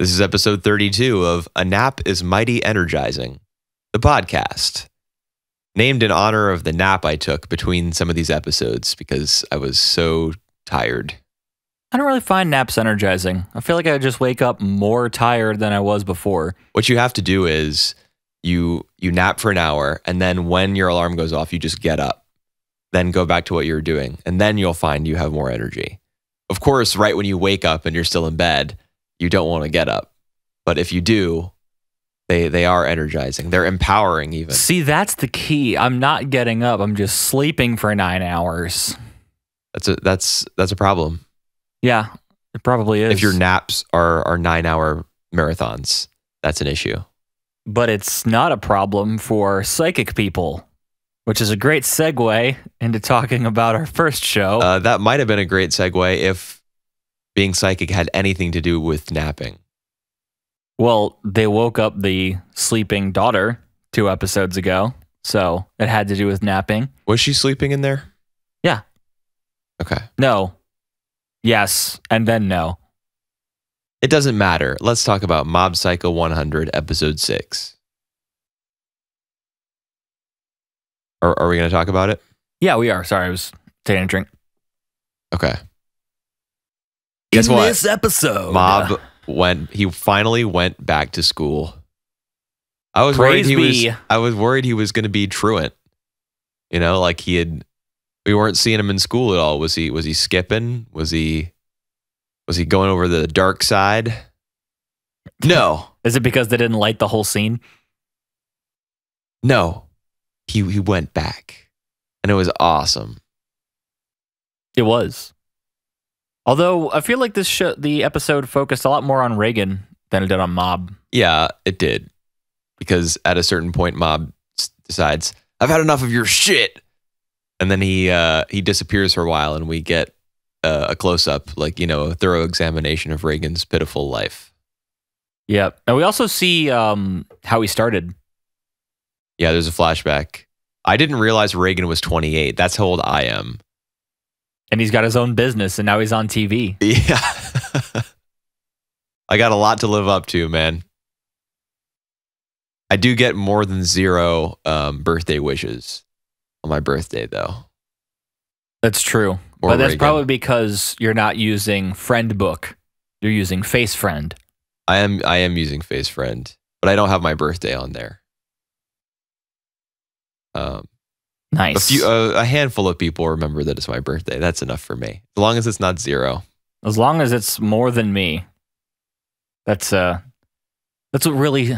This is episode 32 of A Nap is Mighty Energizing, the podcast. Named in honor of the nap I took between some of these episodes because I was so tired. I don't really find naps energizing. I feel like I just wake up more tired than I was before. What you have to do is you you nap for an hour and then when your alarm goes off, you just get up. Then go back to what you're doing and then you'll find you have more energy. Of course, right when you wake up and you're still in bed, you don't want to get up. But if you do, they they are energizing. They're empowering even. See, that's the key. I'm not getting up. I'm just sleeping for 9 hours. That's a that's that's a problem. Yeah, it probably is. If your naps are are 9-hour marathons, that's an issue. but it's not a problem for psychic people, which is a great segue into talking about our first show. Uh, that might have been a great segue if being psychic had anything to do with napping. well, they woke up the sleeping daughter two episodes ago, so it had to do with napping. Was she sleeping in there? Yeah. Okay. No. Yes, and then no. It doesn't matter. Let's talk about Mob Psycho 100, episode 6. Are, are we going to talk about it? Yeah, we are. Sorry, I was taking a drink. Okay. Guess In what? this episode, Mob went, he finally went back to school. I was Praise worried he be. was, I was worried he was going to be truant. You know, like he had, we weren't seeing him in school at all. Was he, was he skipping? Was he, was he going over the dark side? No. is it because they didn't light the whole scene? No, he he went back, and it was awesome. It was. Although I feel like this show, the episode focused a lot more on Reigen than it did on Mob. Yeah, it did, because at a certain point, Mob decides I've had enough of your shit, and then he uh, he disappears for a while, and we get uh, a close up, like you know, a thorough examination of Reigen's pitiful life. Yep. And we also see um, how he started. Yeah, there's a flashback. I didn't realize Reigen was 28. That's how old I am. And he's got his own business and now he's on TV. Yeah. I got a lot to live up to, man. I do get more than zero um, birthday wishes on my birthday, though. That's true. But that's probably because you're not using Friend Book. You're using Face Friend. I am I am using Face Friend, but I don't have my birthday on there. Um, Nice. a few, uh, a handful of people remember that it's my birthday. That's enough for me, as long as it's not zero. as long as it's more than me. That's uh that's what really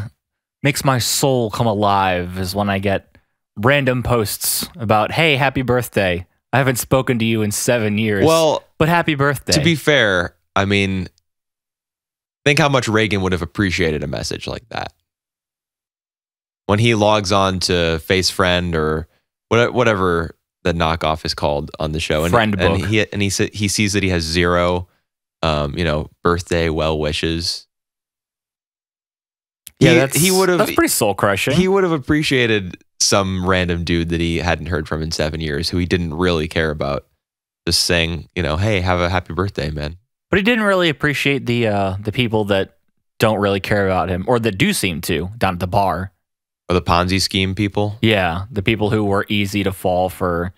makes my soul come alive is when I get random posts about, "Hey, happy birthday. I haven't spoken to you in 7 years." Well, but happy birthday. To be fair, I mean, think how much Reigen would have appreciated a message like that. When he logs on to Face Friend or whatever the knockoff is called on the show, and, Friend and he and he he sees that he has zero, um, you know, birthday well wishes. yeah, he, that's he would have That's pretty soul crushing. he would have appreciated some random dude that he hadn't heard from in seven years, who he didn't really care about, just saying, you know, hey, have a happy birthday, man. But he didn't really appreciate the uh, the people that don't really care about him, or that do seem to down at the bar. Or the Ponzi scheme people. Yeah, the people who were easy to fall for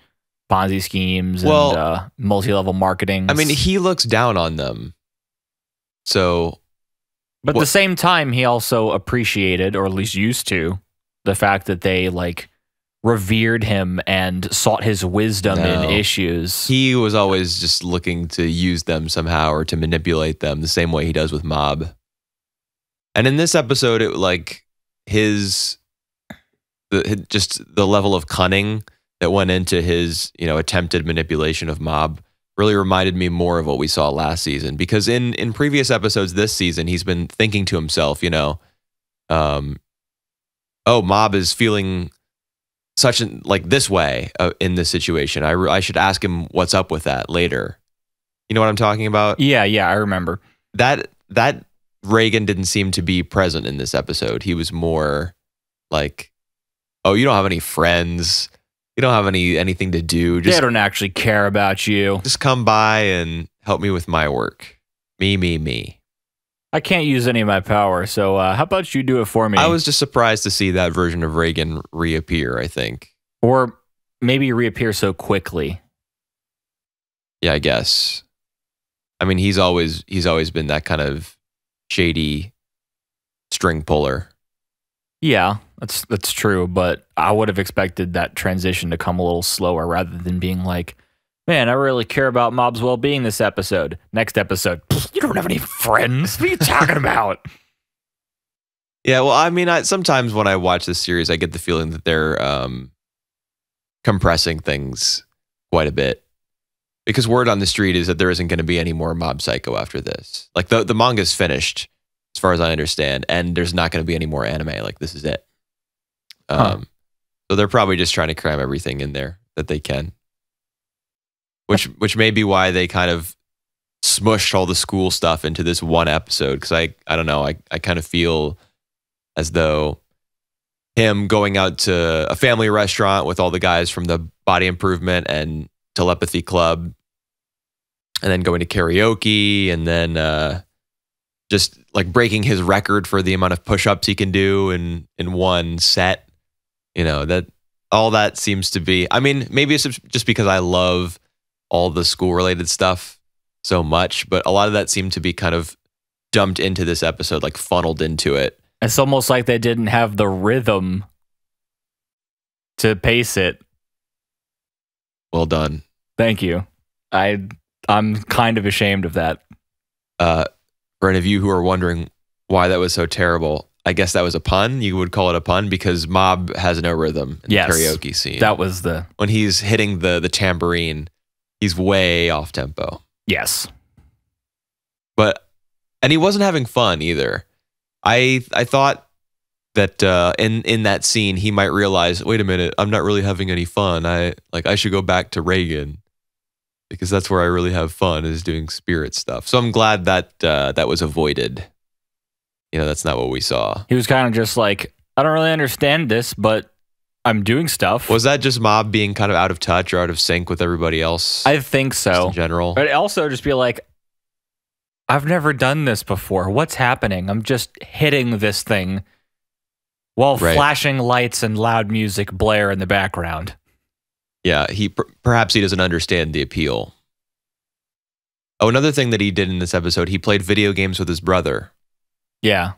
Ponzi schemes Well- and uh, multi-level marketing. I mean, he looks down on them. So but at the same time, he also appreciated, or at least used to, the fact that they like revered him and sought his wisdom No. in issues. he was always just looking to use them somehow or to manipulate them the same way he does with Mob. And in this episode, it like his the just the level of cunning that went into his you know attempted manipulation of Mob really reminded me more of what we saw last season because in in previous episodes this season he's been thinking to himself you know um oh Mob is feeling such an like this way uh, in this situation I re- I should ask him what's up with that later you know what I'm talking about yeah, yeah, I remember. that that Reigen didn't seem to be present in this episode. He was more like, "Oh, you don't have any friends. You don't have any anything to do. they Just don't actually care about you. just come by and help me with my work. Me, me, me." I can't use any of my power, so uh, how about you do it for me? I was just surprised to see that version of Reigen reappear. I think. or maybe reappear so quickly. Yeah, I guess. I mean, he's always he's always been that kind of shady string puller. Yeah, that's that's true, but I would have expected that transition to come a little slower rather than being like, "Man, I really care about Mob's well-being this episode." Next episode, you don't have any friends. What are you talking about? Yeah, well, I mean, I, sometimes when I watch this series, I get the feeling that they're um, compressing things quite a bit because word on the street is that there isn't going to be any more Mob Psycho after this. Like the the manga's finished, as far as I understand, and there's not going to be any more anime. Like this is it. Um, Huh. So they're probably just trying to cram everything in there that they can, which which may be why they kind of smushed all the school stuff into this one episode. Because I I don't know I I kind of feel as though him going out to a family restaurant with all the guys from the body improvement and telepathy club and then going to karaoke and then uh, just like breaking his record for the amount of push-ups he can do in in one set you know that all that seems to be i mean maybe it's just because i love all the school related stuff so much but a lot of that seemed to be kind of dumped into this episode like funneled into it It's almost like they didn't have the rhythm to pace it. well done Thank you. I I'm kind of ashamed of that. uh, for any of you who are wondering why that was so terrible, I guess that was a pun. You would call it a pun because Mob has no rhythm in Yes. the karaoke scene. That was the when he's hitting the the tambourine, he's way off tempo. yes. But and he wasn't having fun either. I I thought that uh, in in that scene he might realize, wait a minute, I'm not really having any fun. I like I should go back to Reigen because that's where I really have fun is doing spirit stuff. So I'm glad that uh, that was avoided. You know, that's not what we saw. He was kind of just like, I don't really understand this, but I'm doing stuff. Was that just Mob being kind of out of touch or out of sync with everybody else I think just so. in general? But also just be like, I've never done this before. What's happening? I'm just hitting this thing while Right. flashing lights and loud music blare in the background. Yeah, he per- perhaps he doesn't understand the appeal. Oh, another thing that he did in this episode, he played video games with his brother. Yeah.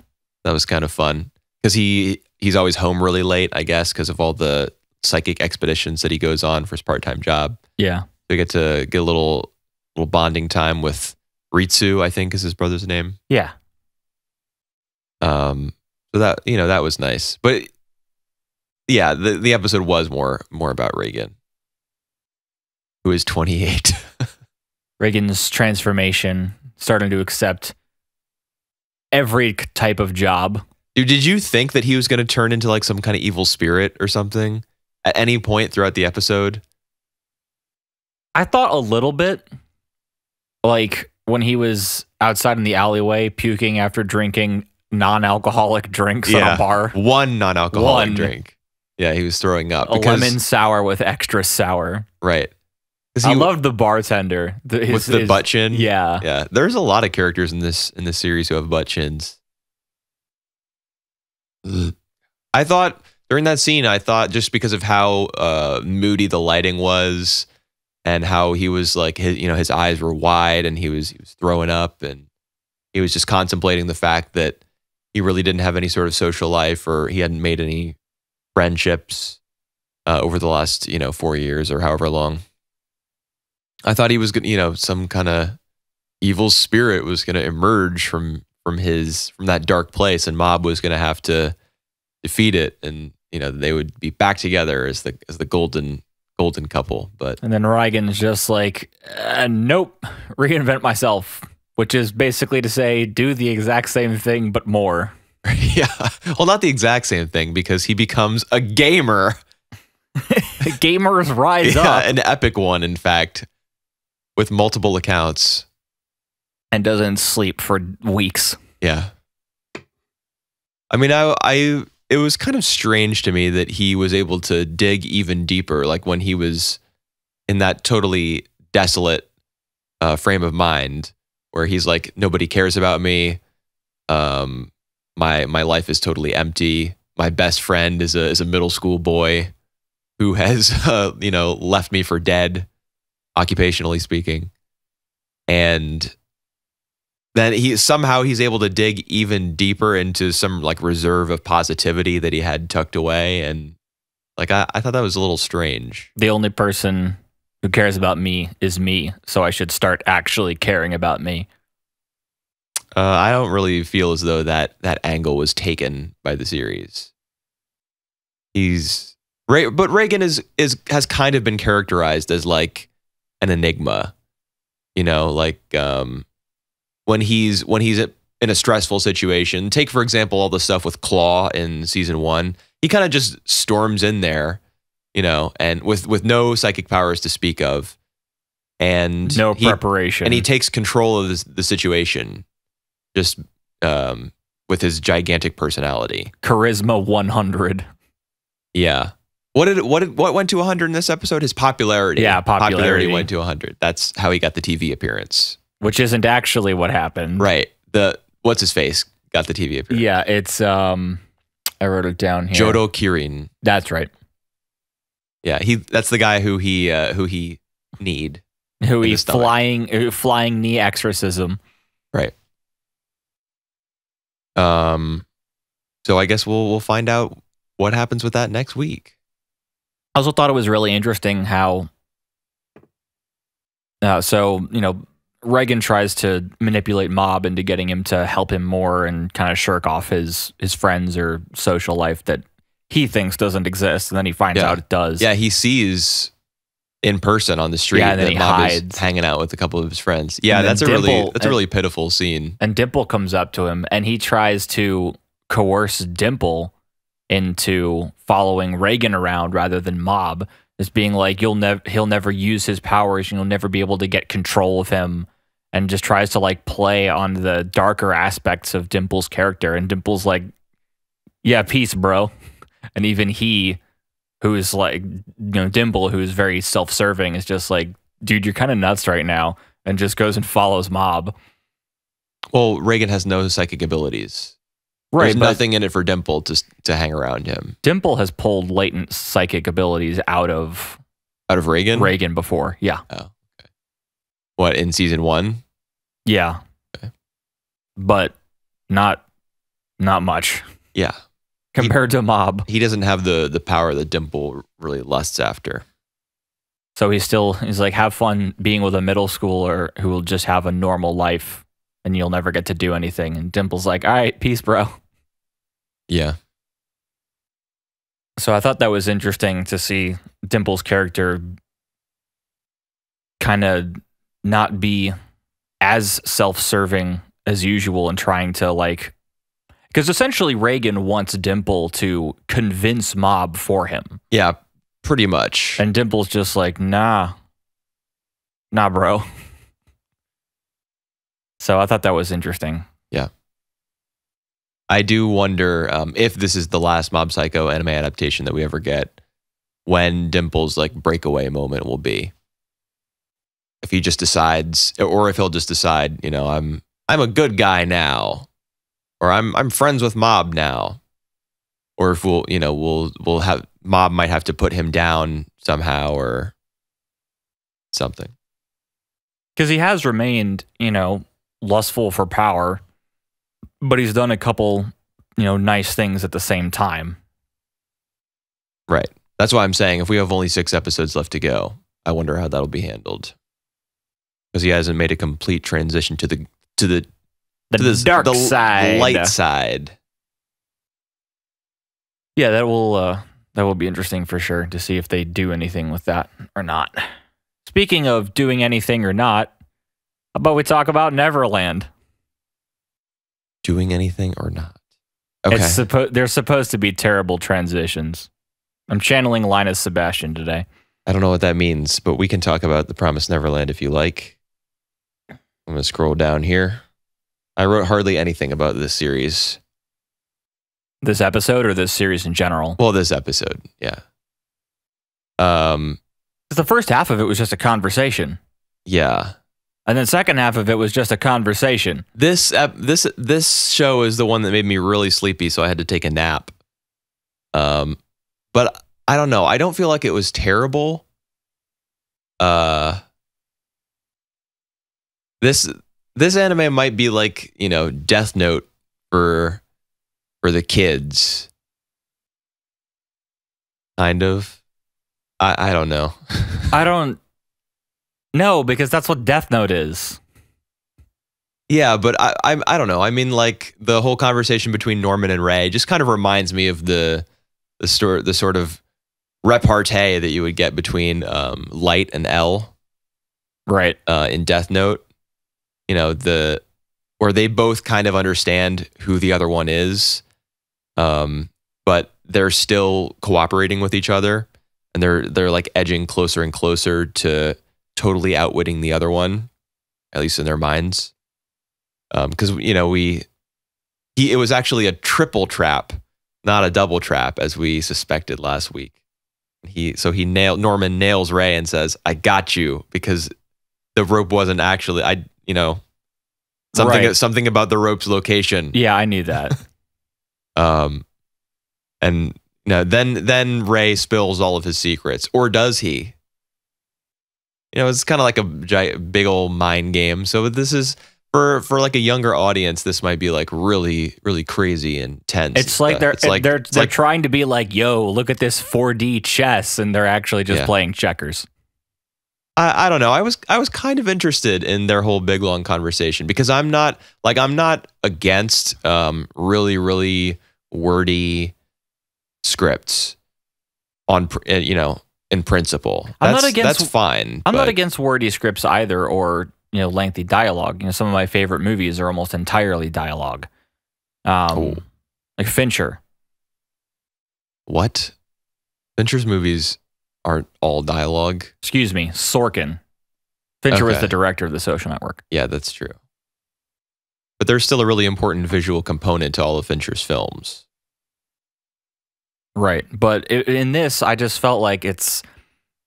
That was kind of fun because he he's always home really late, I guess, because of all the psychic expeditions that he goes on for his part time job. Yeah. We get to get a little little bonding time with Ritsu, I think is his brother's name. Yeah. Um, so that you know that was nice, but yeah, the the episode was more more about Reigen, who is 28. Reigen's transformation, starting to accept every type of job. Dude, did you think that he was going to turn into like some kind of evil spirit or something at any point throughout the episode? I thought a little bit like when he was outside in the alleyway puking after drinking non-alcoholic drinks at Yeah. a bar. One non-alcoholic One. drink. Yeah, he was throwing up. A because- lemon sour with extra sour. right? I he- loved the bartender. The, his, with the his- butt chin. Yeah. yeah. There's a lot of characters in this in this series who have butt chins. I thought during that scene, I thought just because of how uh, moody the lighting was, and how he was like, his, you know, his eyes were wide, and he was he was throwing up, and he was just contemplating the fact that he really didn't have any sort of social life, or he hadn't made any friendships uh, over the last you know four years or however long. I thought he was gonna, you know, some kind of evil spirit was gonna emerge from from his from that dark place, and Mob was gonna have to defeat it, and you know they would be back together as the as the golden golden couple. But And then Reigen's just like, uh, nope, reinvent myself, which is basically to say, do the exact same thing, but more. yeah, well, not the exact same thing because he becomes a gamer, Gamers rise yeah, up an epic one, in fact, with multiple accounts. and doesn't sleep for weeks. Yeah. I mean, I, I, it was kind of strange to me that he was able to dig even deeper, like when he was in that totally desolate uh, frame of mind, where he's like, nobody cares about me. Um, my my life is totally empty. My best friend is a is a middle school boy who has uh, you know left me for dead, occupationally speaking, and then he somehow he's able to dig even deeper into some like reserve of positivity that he had tucked away. And like I, I thought that was a little strange. The only person who cares about me is me, so I should start actually caring about me. uh, i don't really feel as though that that angle was taken by the series. He's Ray, but reigen is is has kind of been characterized as like an enigma you know like um when he's when he's in a stressful situation. Take for example all the stuff with claw in season one. He kind of just storms in there you know and with with no psychic powers to speak of. And No he, preparation. and he takes control of this, the situation just um with his gigantic personality. Charisma 100. yeah what did what did what went to 100 in this episode his popularity Yeah, popularity. went to 100 that's how he got the tv appearance which isn't actually what happened. right the what's his face got the tv appearance Yeah, it's um I wrote it down here. jodo kirin That's right. yeah he that's the guy who he uh who he need Who he flying flying knee exorcism. Right. Um so i guess we'll we'll find out what happens with that next week I also thought it was really interesting how uh, so, you know, Reigen tries to manipulate Mob into getting him to help him more and kind of shirk off his his friends or social life that he thinks doesn't exist, and then he finds Yeah. out it does. yeah he sees in person on the street Yeah, and then that he Mob hides. is hanging out with a couple of his friends yeah And that's a really that's a really pitiful scene And Dimple comes up to him and he tries to coerce Dimple into following Reigen around rather than Mob, as being like you'll never he'll never use his powers and you'll never be able to get control of him and just tries to like play on the darker aspects of Dimple's character and Dimple's like yeah, peace, bro. And even he who is like you know Dimple who is very self-serving is just like dude, you're kind of nuts right now and just goes and follows Mob. well reigen has no psychic abilities There's nothing in it for Dimple to to hang around him. Dimple has pulled latent psychic abilities out of Out of Reigen? Reigen before. Yeah. Oh, what, in season one? Yeah. Okay. But not not much Yeah. compared to Mob. He doesn't have the the power that Dimple really lusts after. So he's still he's like have fun being with a middle schooler who will just have a normal life and you'll never get to do anything. And Dimple's like, "All right, peace, bro." Yeah. So I thought that was interesting to see Dimple's character kind of not be as self-serving as usual and trying to like because essentially Reigen wants Dimple to convince Mob for him. Yeah, pretty much. And Dimple's just like, nah. Nah, bro. So I thought that was interesting. Yeah. I do wonder um, if this is the last Mob Psycho anime adaptation that we ever get, when Dimple's like breakaway moment will be. If he just decides, or if he'll just decide, you know, I'm I'm a good guy now, or I'm I'm friends with Mob now, or if we'll, you know, we'll we'll have Mob might have to put him down somehow or something. Because he has remained, you know, lustful for power, but he's done a couple, you know, nice things at the same time. Right. That's why I'm saying if we have only six episodes left to go, I wonder how that'll be handled. Because he hasn't made a complete transition to the to the The to this, dark the, side. the light side. Yeah, that will uh that will be interesting for sure to see if they do anything with that or not. Speaking of doing anything or not, about we talk about Neverland? Doing anything or not? Okay. It's suppo- they're supposed to be terrible transitions. I'm channeling Linus Sebastian today. I don't know what that means, but we can talk about the Promised Neverland if you like. I'm gonna scroll down here. I wrote hardly anything about this series. This episode or this series in general? Well, this episode, yeah. Um, the first half of it was just a conversation. yeah. And then second half of it was just a conversation. This ep- this this show is the one that made me really sleepy, so I had to take a nap. Um, but I don't know. I don't feel like it was terrible. Uh, this this anime might be like you know Death Note for for the kids, kind of. I I don't know. I don't know because that's what Death Note is. Yeah, but I, I I don't know. I mean, like the whole conversation between Norman and Ray just kind of reminds me of the the sort the sort of repartee that you would get between um, Light and L Right. uh, in Death Note. You know the where they both kind of understand who the other one is, um, but they're still cooperating with each other, and they're they're like edging closer and closer to totally outwitting the other one, at least in their minds. Because you know we he it was actually a triple trap, not a double trap, as we suspected last week. He so he nailed Norman nails Ray and says, "I got you," because the rope wasn't actually I you know something Right. something about the rope's location. Yeah, I knew that. Um, and you know, then then Ray spills all of his secrets, or does he? You know, it's kind of like a gi- big old mind game. So this is for for like a younger audience. This might be like really really crazy and tense. It's like they're it's like they're they're like trying to be like, "Yo, look at this 4D chess," and they're actually just Yeah. playing checkers. I, I don't know. I was I was kind of interested in their whole big long conversation because I'm not like I'm not against um really really wordy scripts on uh, you know in principle. I'm not That's- against- that's fine. I'm not against wordy scripts either, or you know, lengthy dialogue. You know, some of my favorite movies are almost entirely dialogue. Um, like Fincher. what Fincher's movies aren't all dialogue. Excuse me, Sorkin. Fincher was the director of The Social Network. Yeah, that's true. But there's still a really important visual component to all of Fincher's films. Right. But in this, I just felt like it's,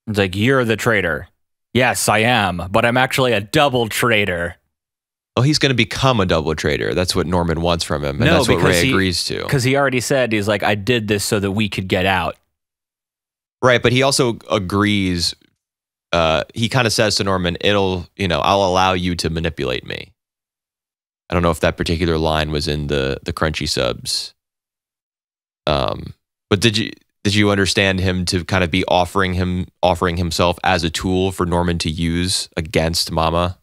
it's like, you're the traitor. Yes, I am, but I'm actually a double traitor. Oh, he's going to become a double traitor. That's what Norman wants from him, and No, that's what Ray he- agrees to. Because he already said, he's like, I did this so that we could get out. Right, but he also agrees. Uh, he kind of says to Norman, "It'll, you know, I'll allow you to manipulate me." I don't know if that particular line was in the the crunchy subs. Um, but did you did you understand him to kind of be offering him offering himself as a tool for Norman to use against Mama?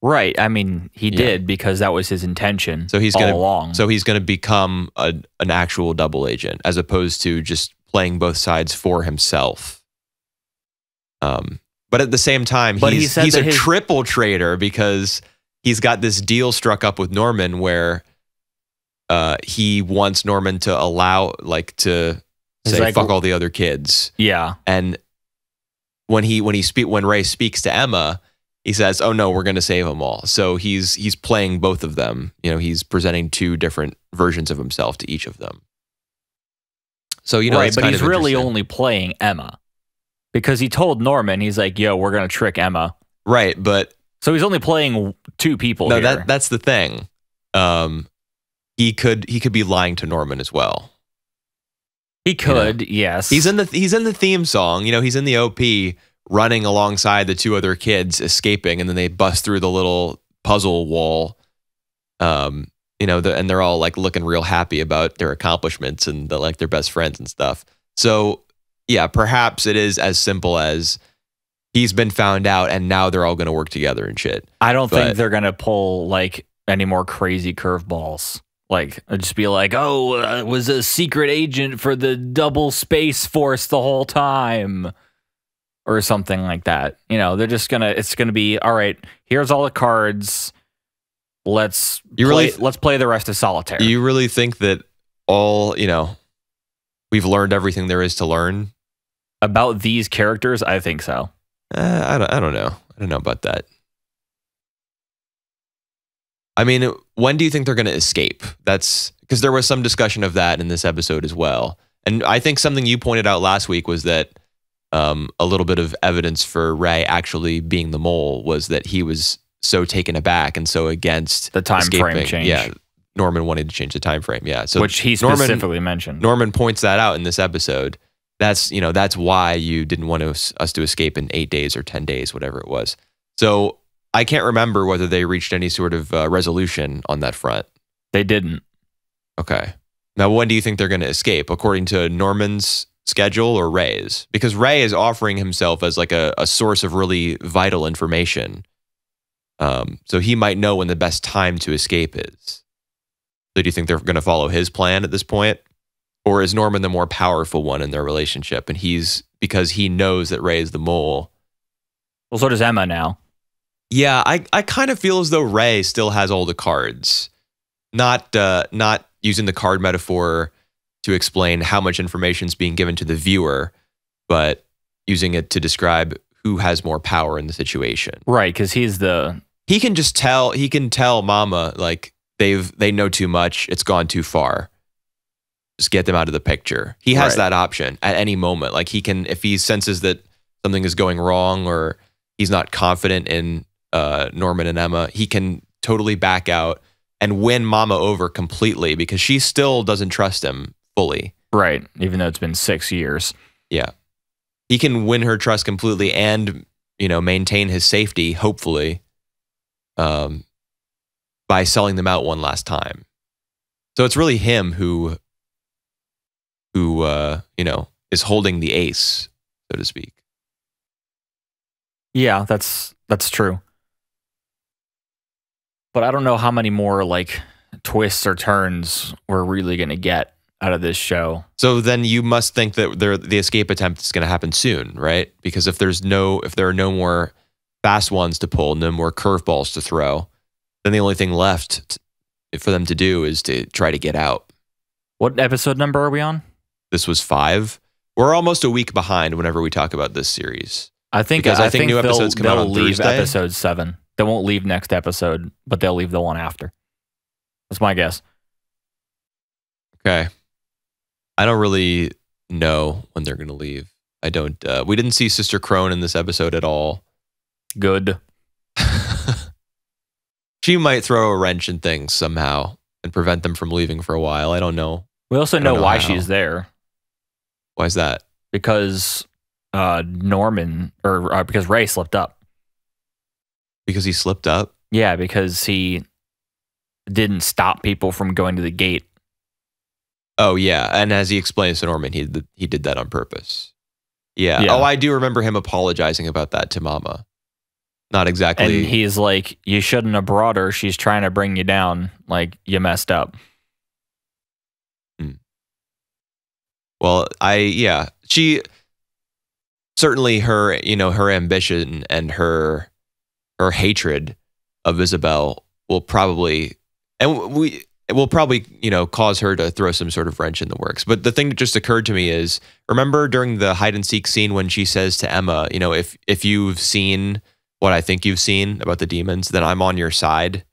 Right. I mean, he Yeah. did because that was his intention. So he's gonna- along. So he's going to become a, an actual double agent as opposed to just playing both sides for himself. Um, but at the same time, But he's, said he's a his- triple traitor because he's got this deal struck up with Norman where uh, he wants Norman to allow, like, to He's say like- fuck all the other kids. yeah. And when he when he speak when Ray speaks to Emma, he says, "Oh no, we're going to save them all." So he's he's playing both of them. You know, he's presenting two different versions of himself to each of them. So you know, right. But he's really only playing Emma because he told Norman, he's like, yo, we're going to trick Emma. right. But So he's only playing two people no, here. that that's the thing. Um, he could he could be lying to Norman as well. he could, yes. He's in the he's in the theme song. You know, he's in the OP running alongside the two other kids escaping, and then they bust through the little puzzle wall. Um, you know, the, and they're all like looking real happy about their accomplishments and the, like their best friends and stuff. So, yeah, perhaps it is as simple as he's been found out, and now they're all going to work together and shit. I don't think they're going to pull like any more crazy curveballs. Like, it'd just be like, oh, uh, it was a secret agent for the double space force the whole time. Or something like that. You know, they're just gonna. It's gonna be all right. Here's all the cards. Let's You play, really- let's play the rest of solitaire. Do you really think that all you know? We've learned everything there is to learn. About these characters, I think so. Uh, I don't. I don't know. I don't know about that. I mean, when do you think they're going to escape? That's because there was some discussion of that in this episode as well. And I think something you pointed out last week was that um, a little bit of evidence for Ray actually being the mole was that he was so taken aback and so against The time frame change. Yeah, Norman wanted to change the time frame. Yeah, so which he Norman- specifically mentioned. Norman points that out in this episode. That's you know that's why you didn't want us, us to escape in eight days or ten days, whatever it was. So I can't remember whether they reached any sort of uh, resolution on that front. they didn't. Okay. Now, when do you think they're going to escape? According to Norman's schedule or Ray's? Because Ray is offering himself as like a, a source of really vital information. Um, so he might know when the best time to escape is. So do you think they're going to follow his plan at this point? Or is Norman the more powerful one in their relationship? And he's because he knows that Ray is the mole. Well, so does Emma now. Yeah, I, I kind of feel as though Ray still has all the cards. Not uh, not using the card metaphor to explain how much information is being given to the viewer, but using it to describe who has more power in the situation. Right, because he's the He can just tell he can tell mama like they've they know too much, it's gone too far. Just get them out of the picture. He has Right. that option at any moment. Like he can if he senses that something is going wrong or he's not confident in uh, Norman and Emma, he can totally back out and win Mama over completely because she still doesn't trust him fully. right, even though it's been six years. Yeah. He can win her trust completely and, you know, maintain his safety, hopefully, um, by selling them out one last time. So it's really him who, who, uh, you know, is holding the ace, so to speak. Yeah, that's that's true. But I don't know how many more like twists or turns we're really gonna get out of this show. So then you must think that there, the escape attempt is going to happen soon, right? Because if there's no, if there are no more fast ones to pull, no more curveballs to throw, then the only thing left t- for them to do is to try to get out. What episode number are we on? This was five. We're almost a week behind whenever we talk about this series. I think Because I I, think think, new episodes come out on leave Thursday. episode seven. They won't leave next episode, but they'll leave the one after. That's my guess. Okay. I don't really know when they're going to leave. I don't. Uh, we didn't see Sister Crone in this episode at all. Good. she might throw a wrench in things somehow and prevent them from leaving for a while. I don't know. We also know, know why how. she's there Why is that? because uh, Norman or uh, because Ray slipped up. Because he slipped up? Yeah, because he didn't stop people from going to the gate. Oh yeah, and as he explains to Norman, he he did that on purpose. Yeah. Yeah. Oh, I do remember him apologizing about that to Mama. Not exactly. And he's like, You shouldn't have brought her. She's trying to bring you down. Like, you messed up. Hmm. well, I yeah, she certainly her you know her ambition and her her hatred of Isabel will probably and we it will probably you know cause her to throw some sort of wrench in the works. But the thing that just occurred to me is remember during the hide and seek scene when she says to Emma, you know, if if you've seen what I think you've seen about the demons, then I'm on your side.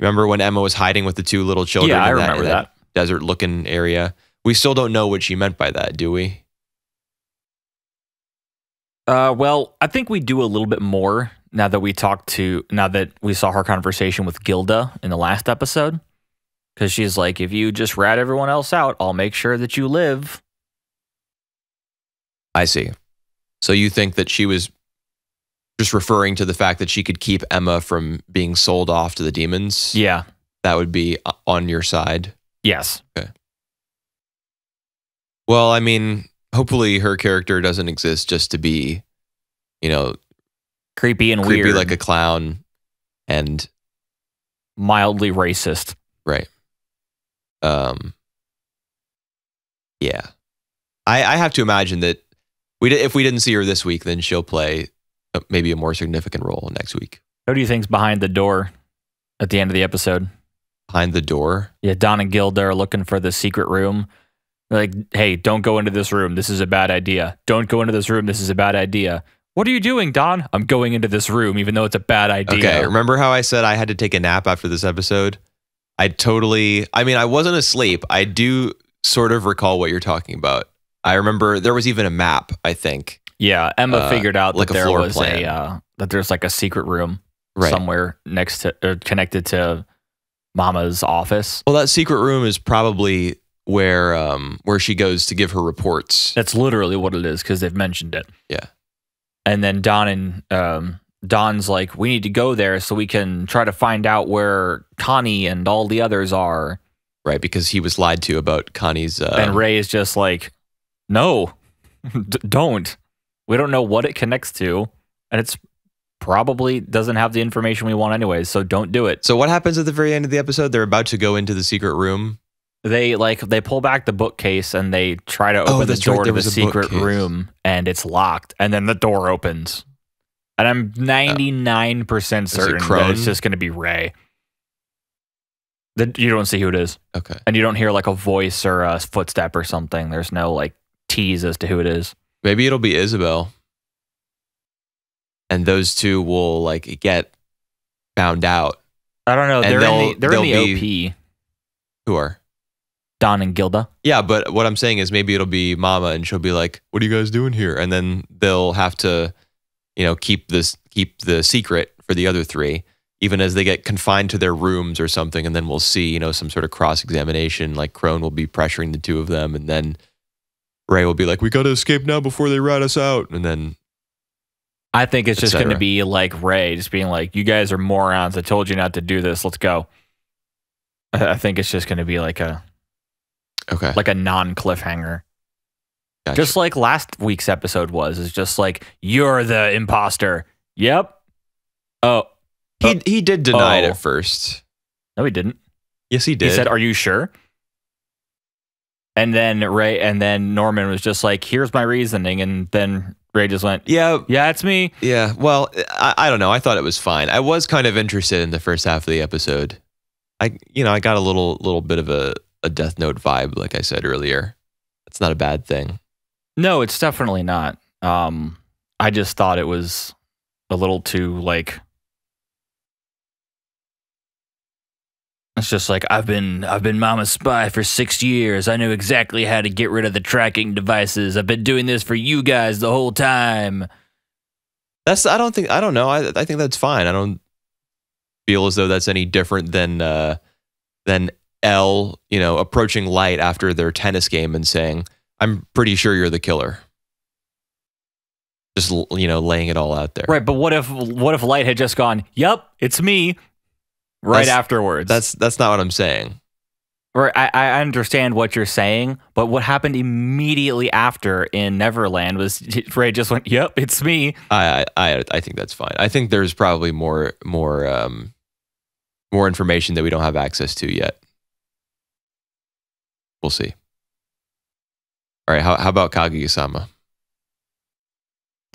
Remember when Emma was hiding with the two little children? yeah, I in remember in that. desert looking area. We still don't know what she meant by that, do we? Uh, well, I think we do a little bit more now that we talked to, now that we saw her conversation with Gilda in the last episode. Because she's like, if you just rat everyone else out, I'll make sure that you live. I see. So you think that she was just referring to the fact that she could keep Emma from being sold off to the demons? Yeah. That would be on your side. Yes. Okay. Well, I mean, hopefully her character doesn't exist just to be, you know, Creepy and creepy weird. like a clown and mildly racist. right. Um Yeah. I I have to imagine that we di- if we didn't see her this week, then she'll play uh, maybe a more significant role next week. Who do you think's behind the door at the end of the episode? Behind the door. Yeah, Don and Gilda are looking for the secret room. Like, hey, don't go into this room. This is a bad idea. Don't go into this room. This is a bad idea. What are you doing, Don? I'm going into this room, even though it's a bad idea. Okay, remember how I said I had to take a nap after this episode? I totally, I mean, I wasn't asleep. I do sort of recall what you're talking about. I remember there was even a map. I think Yeah, Emma Uh, figured out like that there was plan. a uh, that there's like a secret room right. somewhere next to or connected to Mama's office. Well, that secret room is probably where um where she goes to give her reports. That's literally what it is because they've mentioned it. Yeah. And then Don and um, Don's like, we need to go there so we can try to find out where Connie and all the others are. Right, because he was lied to about Connie's. Uh, and Ray is just like, no, d- don't. We don't know what it connects to, and it's probably doesn't have the information we want anyways. So don't do it. so what happens at the very end of the episode? They're about to go into the secret room. They like they pull back the bookcase and they try to oh, open the Oh, right, door there to the secret bookcase. room, and it's locked. And then the door opens, and I'm oh. ninety nine percent it certain that it's just going to be Ray. The, you don't see who it is, Okay. and you don't hear like a voice or a footstep or something. There's no like tease as to who it is. Maybe it'll be Isabel. And those two will like get found out. I don't know. And They're in the they're in the OP. Who are? Don and Gilda. Yeah, but what I'm saying is maybe it'll be Mama and she'll be like, "What are you guys doing here?" And then they'll have to, you know, keep this keep the secret for the other three, even as they get confined to their rooms or something. And then we'll see, you know, some sort of cross examination. Like Crone will be pressuring the two of them, and then Ray will be like, "We got to escape now before they rat us out." And then I think it's just going to be like Ray, just being like, "You guys are morons. I told you not to do this. Let's go." I I think it's just going to be like a okay, like a non cliffhanger, gotcha. just like last week's episode was. It's just like you're the imposter. Yep. Oh he oh. he did deny it Oh. at first. no, he didn't. Yes, he did. He said, "Are you sure?" And then Ray, and then Norman was just like, "Here's my reasoning," and then Ray just went, "Yeah, "Yeah, it's me." Yeah, well, I, I don't know. I thought it was fine. I was kind of interested in the first half of the episode. I, you know, I got a little, little bit of a, a Death Note vibe, like I said earlier. It's not a bad thing. No, it's definitely not. Um, I just thought it was a little too like. It's just like I've been I've been Mama's spy for six years. I knew exactly how to get rid of the tracking devices. I've been doing this for you guys the whole time. That's. I don't think. I don't know. I, I think that's fine. I don't feel as though that's any different than, uh, than L, you know, approaching Light after their tennis game and saying, "I'm pretty sure you're the killer." Just you know, laying it all out there. Right, but what if what if Light had just gone, "Yep, it's me," right That's- afterwards? That's that's not what I'm saying. Right, I, I understand what you're saying, but what happened immediately after in Neverland was Ray just went, "Yep, it's me." I, I I think that's fine. I think there's probably more more um more information that we don't have access to yet. We'll see. All right, how how about Kaguya-sama?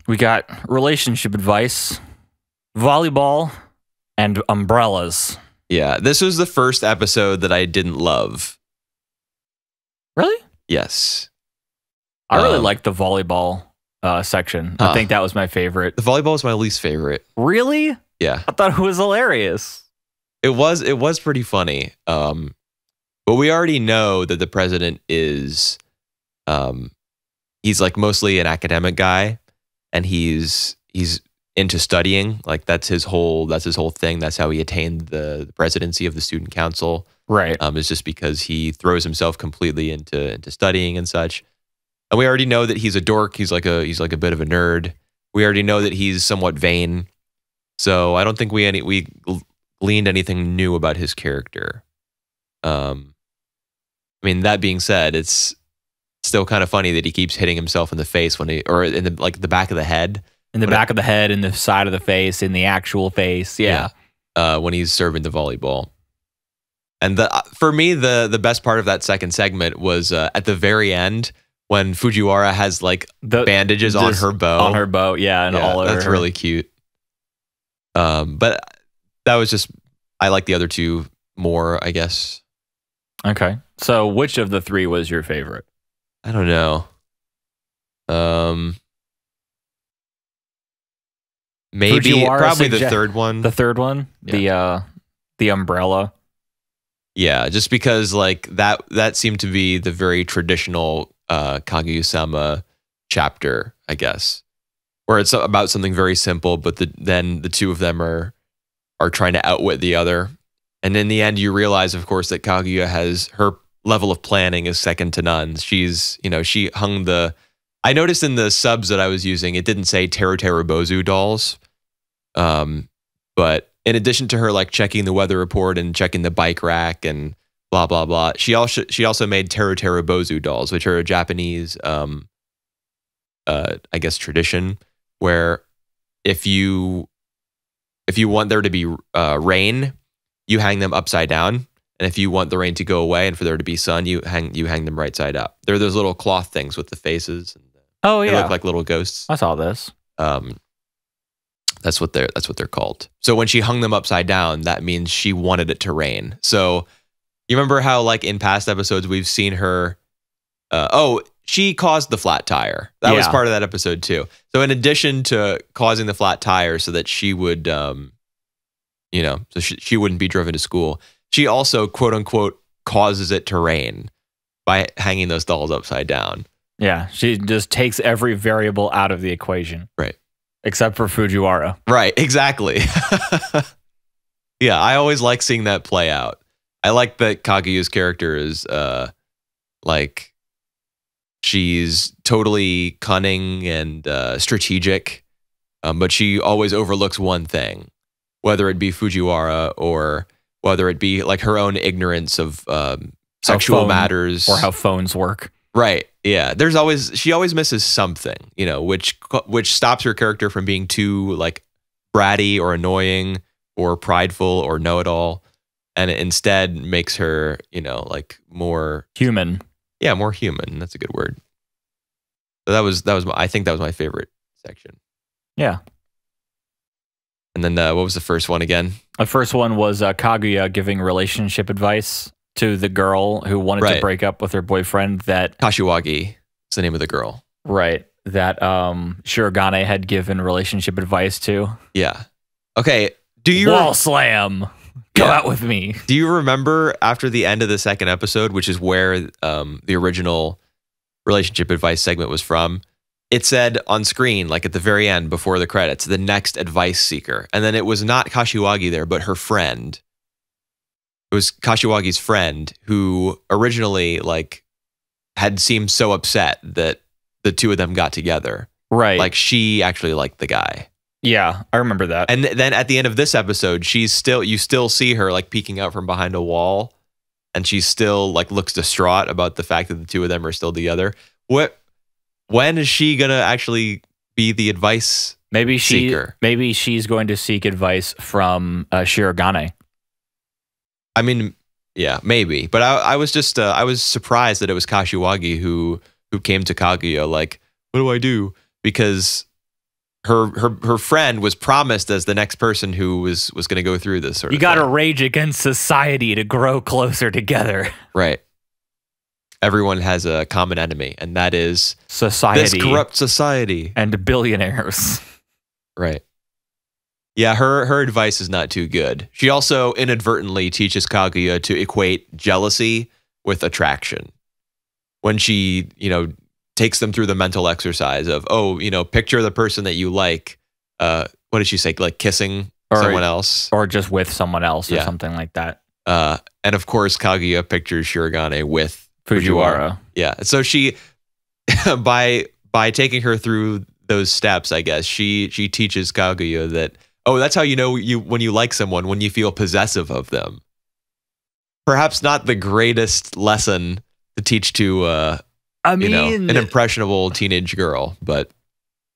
We got relationship advice, volleyball, and umbrellas. Yeah, this was the first episode that I didn't love. Really? Yes. I really Um, liked the volleyball uh, section. I think that was my favorite. The volleyball was my least favorite. Really? Yeah. I thought it was hilarious. It was it was pretty funny. Um but we already know that the president is um he's like mostly an academic guy and he's he's into studying. Like that's his whole that's his whole thing. That's how he attained the, the presidency of the student council. Right. Um is just because he throws himself completely into into studying and such. And we already know that he's a dork. He's like a he's like a bit of a nerd. We already know that he's somewhat vain. So I don't think we any we gleaned anything new about his character. Um, I mean, that being said, it's still kind of funny that he keeps hitting himself in the face when he or in the like the back of the head In the back of the head, in the side of the face, in the actual face. Yeah. uh, when he's serving the volleyball. And the uh, for me the the best part of that second segment was uh, at the very end when Fujiwara has like The bandages on her bow. on her boat. Yeah, and Yeah, all over that's her. really cute. Um, but that was just I like the other two more, I guess. okay. So, which of the three was your favorite? I don't know. Um, maybe Fujiwara probably the third one. The third one, the uh, the umbrella. yeah, just because like that that seemed to be the very traditional uh, Kaguya-sama chapter, I guess, where it's about something very simple, but the, then the two of them are are trying to outwit the other, and in the end, you realize, of course, that Kaguya has her level of planning is second to none. She's, you know, she hung the. I noticed in the subs that I was using, it didn't say Teru Teru Bozu dolls, um, but in addition to her like checking the weather report and checking the bike rack and blah blah blah, she also she also made Teru Teru Bozu dolls, which are a Japanese, um, uh, I guess tradition where if you if you want there to be uh, rain, you hang them upside down, and if you want the rain to go away and for there to be sun, you hang you hang them right side up. They're those little cloth things with the faces. And Oh they yeah, look like little ghosts. I saw this. Um, that's what they're that's what they're called. So when she hung them upside down, that means she wanted it to rain. So you remember how like in past episodes we've seen her. Uh, oh, she caused the flat tire. That was part of that episode too. So in addition to causing the flat tire so that she would, um, you know, so she, she wouldn't be driven to school, she also quote unquote causes it to rain by hanging those dolls upside down. Yeah, she just takes every variable out of the equation. Right. Except for Fujiwara. Right, exactly. yeah, I always like seeing that play out. I like that Kaguya's character is uh like she's totally cunning and uh strategic, um, but she always overlooks one thing, whether it be Fujiwara or whether it be like her own ignorance of um, sexual phone- matters Or how phones work. Right. Yeah. There's always she always misses something, you know, which which stops her character from being too like bratty or annoying or prideful or know-it-all and it instead makes her, you know, like more Human. yeah, more human. That's a good word. So that was that was my, I think that was my favorite section. Yeah. And then uh, what was the first one again? The first one was uh, Kaguya giving relationship advice to the girl who wanted to break up with her boyfriend that Kashiwagi is the name of the girl. right that um Shirogane had given relationship advice to. Yeah. Okay. Do you Wall slam. Go Yeah. out with me. Do you remember after the end of the second episode, which is where um, the original relationship advice segment was from? It said on screen, like at the very end before the credits, the next advice seeker. And then it was not Kashiwagi there, but her friend. It was Kashiwagi's friend who originally like had seemed so upset that the two of them got together. Right. Like she actually liked the guy. yeah, I remember that. And then at the end of this episode, she's still you still see her like peeking out from behind a wall and she still like looks distraught about the fact that the two of them are still together. What when is she going to actually be the advice? maybe she Seeker. maybe she's going to seek advice from uh, Shirogane. I mean, yeah, maybe. But I, I was just uh, I was surprised that it was Kashiwagi who who came to Kaguya like, "What do I do?" Because her her her friend was promised as the next person who was was going to go through this sort You of got to rage against society to grow closer together. Right. Everyone has a common enemy, and that is Society this corrupt society. and billionaires. Right. Yeah, her her advice is not too good. She also inadvertently teaches Kaguya to equate jealousy with attraction. When she, you know, takes them through the mental exercise of, oh, you know, picture the person that you like. Uh, what did she say? Like kissing Or- someone else. or just with someone else or something like that. Uh, and of course, Kaguya pictures Shirogane with Fujiwara. Yeah. So she by by taking her through those steps, I guess, she she teaches Kaguya that oh, that's how you know you when you like someone, when you feel possessive of them. Perhaps not the greatest lesson to teach to uh, I you mean, know, an impressionable teenage girl, but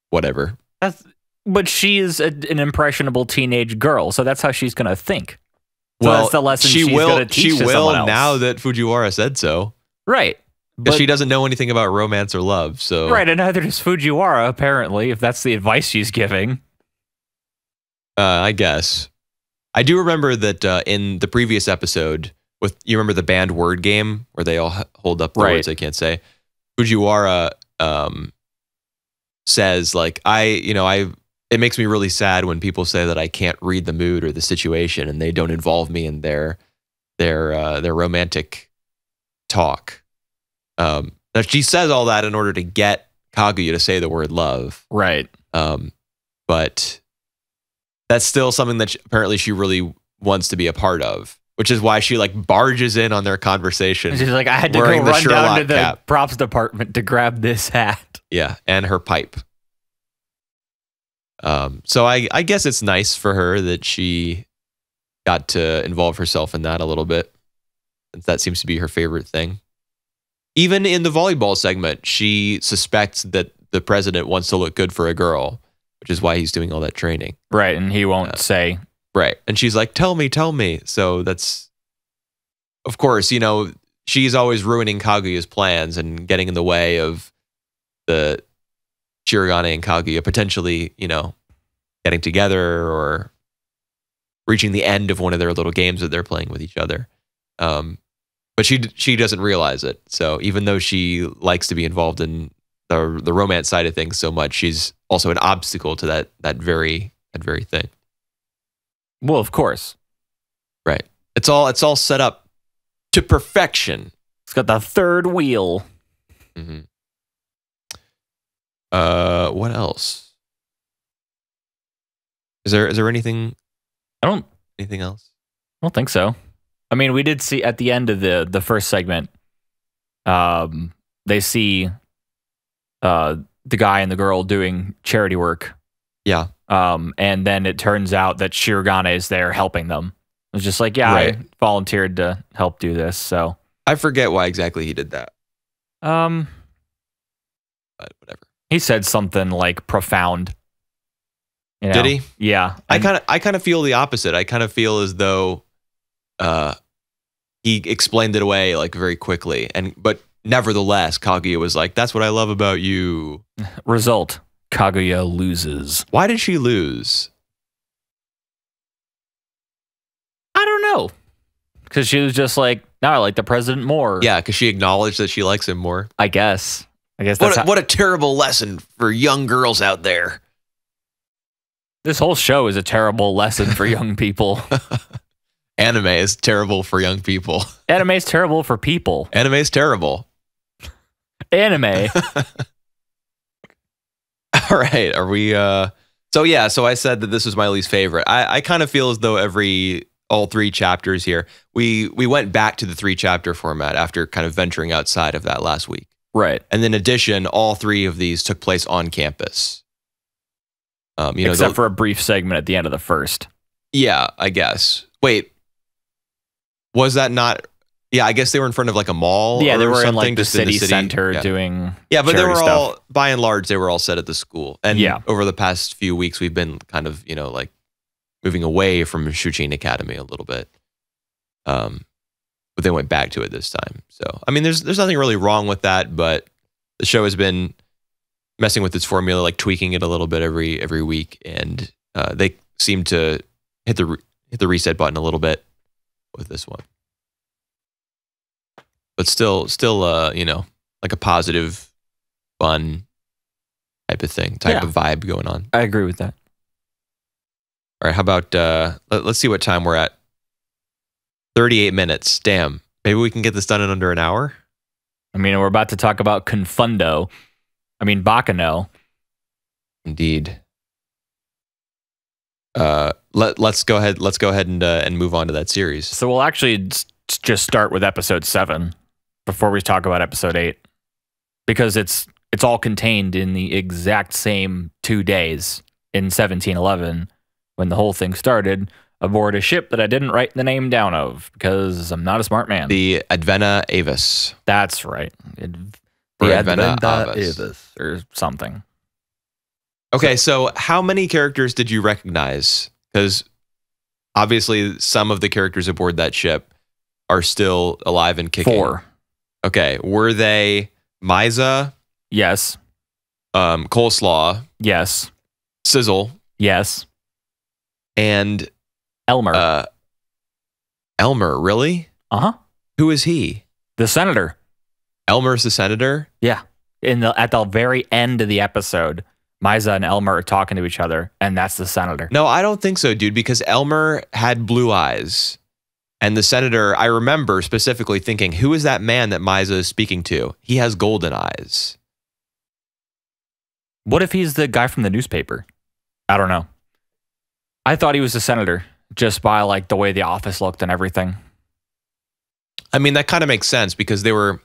whatever. that's, but she is a, an impressionable teenage girl, so that's how she's going to think. So that's the lesson she she's will gonna teach she to will someone else. now that Fujiwara said so. Right. But, she doesn't know anything about romance or love. So right, and neither does Fujiwara, apparently, if that's the advice she's giving. Uh, I guess. I do remember that uh, in the previous episode, with you remember the banned word game where they all hold up the Right. words I can't say. Fujiwara um, says like I, you know, I. It makes me really sad when people say that I can't read the mood or the situation, and they don't involve me in their their uh, their romantic talk. Um, Now she says all that in order to get Kaguya to say the word love. Right. Um, but that's still something that she, apparently she really wants to be a part of, which is why she like barges in on their conversation. She's like, I had to go run the down to the cap. props department to grab this hat. Yeah, and her pipe. Um, so I, I guess it's nice for her that she got to involve herself in that a little bit. since That seems to be her favorite thing. Even in the volleyball segment, she suspects that the president wants to look good for a girl, which is why he's doing all that training. Right. And he won't Yeah. say, Right. And she's like, tell me, tell me. So that's, of course, you know, she's always ruining Kaguya's plans and getting in the way of the Shirogane and Kaguya potentially, you know, getting together or reaching the end of one of their little games that they're playing with each other. Um, but she she doesn't realize it. So even though she likes to be involved in the the romance side of things so much, she's also an obstacle to that that very that very thing. well, of course. Right. It's all it's all set up to perfection. It's got the third wheel. hmm Uh, what else? Is there is there anything I don't anything else? I don't think so. I mean, we did see at the end of the the first segment, um, they see uh the guy and the girl doing charity work. Yeah. Um, and then it turns out that Shirogane is there helping them. It's just like, yeah, Right. I volunteered to help do this. So, I forget why exactly he did that, um, but whatever. he said something like profound. You Did he? Yeah. I kind of I kind of feel the opposite. I kind of feel as though uh he explained it away like very quickly and but nevertheless Kaguya was like that's what I love about you. result: Kaguya loses. Why did she lose? I don't know, because she was just like, "No, I like the president more." Yeah, cuz she acknowledged that she likes him more. I guess. I guess that's What a, what a terrible lesson for young girls out there. this whole show is a terrible lesson for young people. Anime is terrible for young people. Anime is terrible for people. Anime is terrible. Anime. All right, are we uh so yeah, so I said that this was my least favorite. I, I kind of feel as though every all three chapters here, we we went back to the three chapter format after kind of venturing outside of that last week. right. And in addition, all three of these took place on campus. Um, you know, Except the- for a brief segment at the end of the first. yeah, I guess. Wait, was that not? Yeah, I guess they were in front of like a mall. yeah, they or were in something, like the just in city, center Yeah. doing. Yeah, but they were stuff. all by and large they were all set at the school. And Yeah. over the past few weeks we've been kind of, you know, like moving away from Shuchiin Academy a little bit. Um but they went back to it this time. So, I mean there's there's nothing really wrong with that, but the show has been messing with its formula like tweaking it a little bit every every week and uh, they seem to hit the hit the reset button a little bit with this one. But still still uh, you know, like a positive fun type of thing, type Yeah. of vibe going on. I agree with that. All right, how about uh let, us see what time we're at. 38 minutes. Damn. Maybe we can get this done in under an hour. I mean, we're about to talk about Confundo. I mean, Baccano. Indeed. Uh let let's go ahead let's go ahead and uh, and move on to that series. So we'll actually just start with episode seven before we talk about episode eight, because it's it's all contained in the exact same two days in 1711 when the whole thing started aboard a ship that I didn't write the name down of because I'm not a smart man. The Advena Avis. That's right. It, the Advena Adventa Avis. Avis or something. Okay, so how many characters did you recognize? Because obviously some of the characters aboard that ship are still alive and kicking. Four. Okay, were they Miza, Yes. um, Coleslaw, Yes. Sizzle, Yes. and Elmer. uh, Elmer? Really? uh huh. Who is he? The senator. Elmer's the senator. Yeah. In the at the very end of the episode, Miza and Elmer are talking to each other, and that's the senator. No, I don't think so, dude. Because Elmer had blue eyes, And the senator, I remember specifically thinking, who is that man that Misa is speaking to? He has golden eyes. What if he's the guy from the newspaper? I don't know. I thought he was a senator just by like the way the office looked and everything. I mean, that kind of makes sense because they were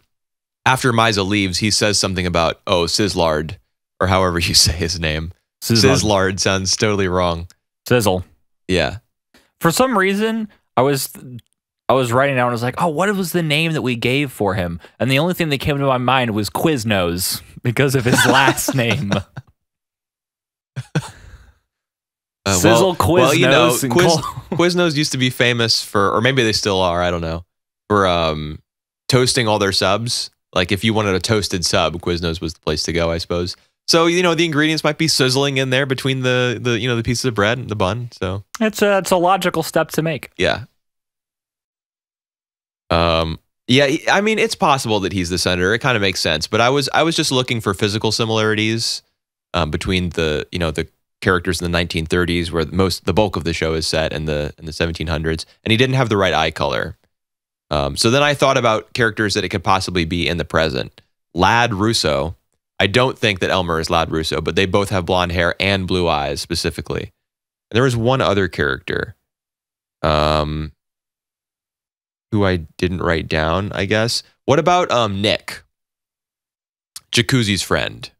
after Misa leaves, he says something about oh Sizzlard or however you say his name. Sizzle. Sizzlard sounds totally wrong. Sizzle. Yeah. For some reason, I was I was writing down. And I was like, "Oh, what was the name that we gave for him?" And the only thing that came to my mind was Quiznos because of his last name. Uh, Sizzle well, well, you know, Quiznos Quiz, Quiznos used to be famous for, or maybe they still are. I don't know for um, toasting all their subs. Like if you wanted a toasted sub, Quiznos was the place to go, I suppose. So you know the ingredients might be sizzling in there between the the you know the pieces of bread and the bun. So It's a it's a logical step to make. yeah. Um. Yeah. I mean, it's possible that he's the senator. It kind of makes sense. But I was I was just looking for physical similarities um, between the you know the characters in the 1930s, where most the bulk of the show is set in the in the 1700s, and he didn't have the right eye color. Um, so then I thought about characters that it could possibly be in the present. Ladd Russo. I don't think that Elmer is Ladd Russo, but they both have blonde hair and blue eyes specifically. And there was one other character. Um, who I didn't write down, I guess. What about um Nick? Jacuzzi's friend,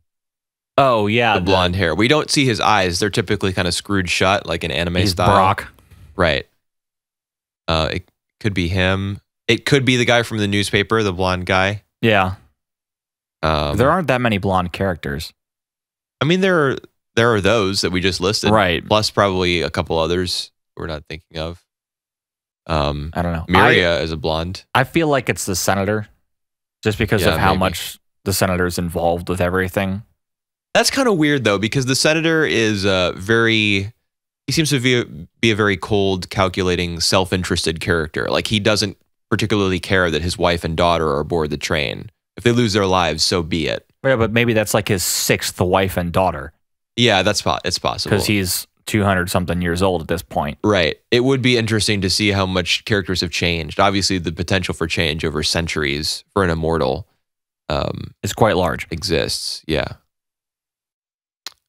Oh yeah, the blonde hair. We don't see his eyes. They're typically kind of screwed shut, like an anime He's style. Brock. Right. Uh, it could be him. It could be the guy from the newspaper, the blonde guy. Yeah, Um, there aren't that many blonde characters. I mean, there are there are those that we just listed, Right. Plus, probably a couple others we're not thinking of. Um, I don't know. I, is a blonde. I feel like it's the senator, just because Yeah, of how maybe. much the senator is involved with everything. That's kind of weird though, because the senator is uh, very. He seems to be a, be a very cold, calculating, self-interested character. Like he doesn't particularly care that his wife and daughter are aboard the train. If they lose their lives, so be it. Yeah, but maybe that's like his sixth wife and daughter Yeah, that's po- it's possible. because he's two hundred something years old at this point. Right. It would be interesting to see how much characters have changed. Obviously, the potential for change over centuries for an immortal um, It's quite large. exists. Yeah.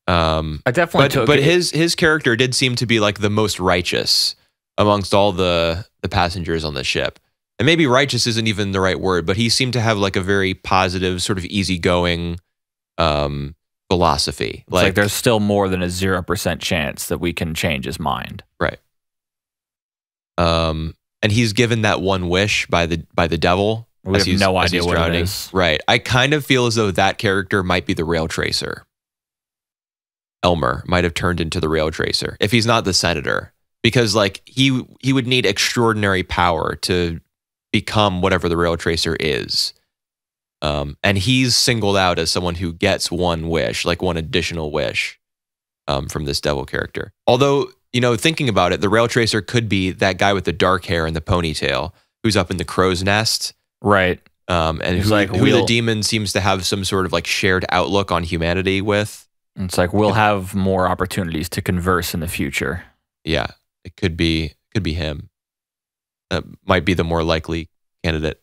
Um, I definitely but took but it- his his character did seem to be like the most righteous amongst all the the passengers on the ship. And maybe righteous isn't even the right word, but he seemed to have like a very positive, sort of easygoing um, philosophy. It's like, there's still more than a zero percent chance that we can change his mind. Right. Um, and he's given that one wish by the by the devil. We have no idea what drowning. it is. Right. I kind of feel as though that character might be the rail tracer. Elmer might have turned into the rail tracer if he's not the senator, because like he he would need extraordinary power to become whatever the rail tracer is. Um, and he's singled out as someone who gets one wish, like one additional wish, um, from this devil character. Although you know, thinking about it, the rail tracer could be that guy with the dark hair and the ponytail who's up in the crow's nest Right. um, and who, like, who the we'll- demon seems to have some sort of like shared outlook on humanity with. It's like we'll have more opportunities to converse in the future. Yeah, it could be could be him. That might be the more likely candidate.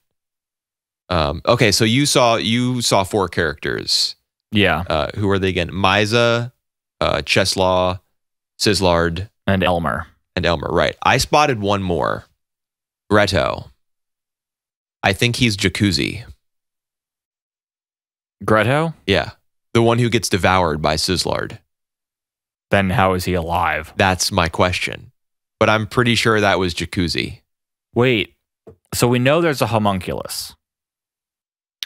Um, okay, so you saw you saw four characters. Yeah. Uh, who are they again? Miza, uh, Czeslaw, Sizzlard, And Elmer. and Elmer. Right. I spotted one more. Gretto. I think he's Jacuzzi. Gretto? Yeah, the one who gets devoured by Sizzlard. Then how is he alive? That's my question. But I'm pretty sure that was Jacuzzi. Wait. So we know there's a homunculus.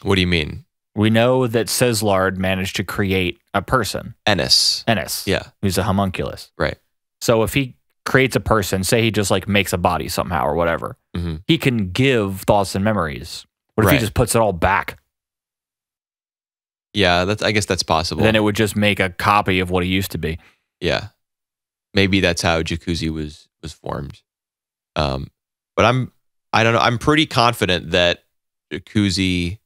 What do you mean? We know that Sizzlard managed to create a person, Ennis. Ennis, Yeah. who's a homunculus. Right. So if he creates a person, say he just like makes a body somehow or whatever, hmm he can give thoughts and memories. What if he Right. just puts it all back? Yeah, that's I guess that's possible. Then it would just make a copy of what he used to be. yeah. Maybe that's how Jacuzzi was was formed. Um but I'm I don't know, I'm pretty confident that Jacuzzi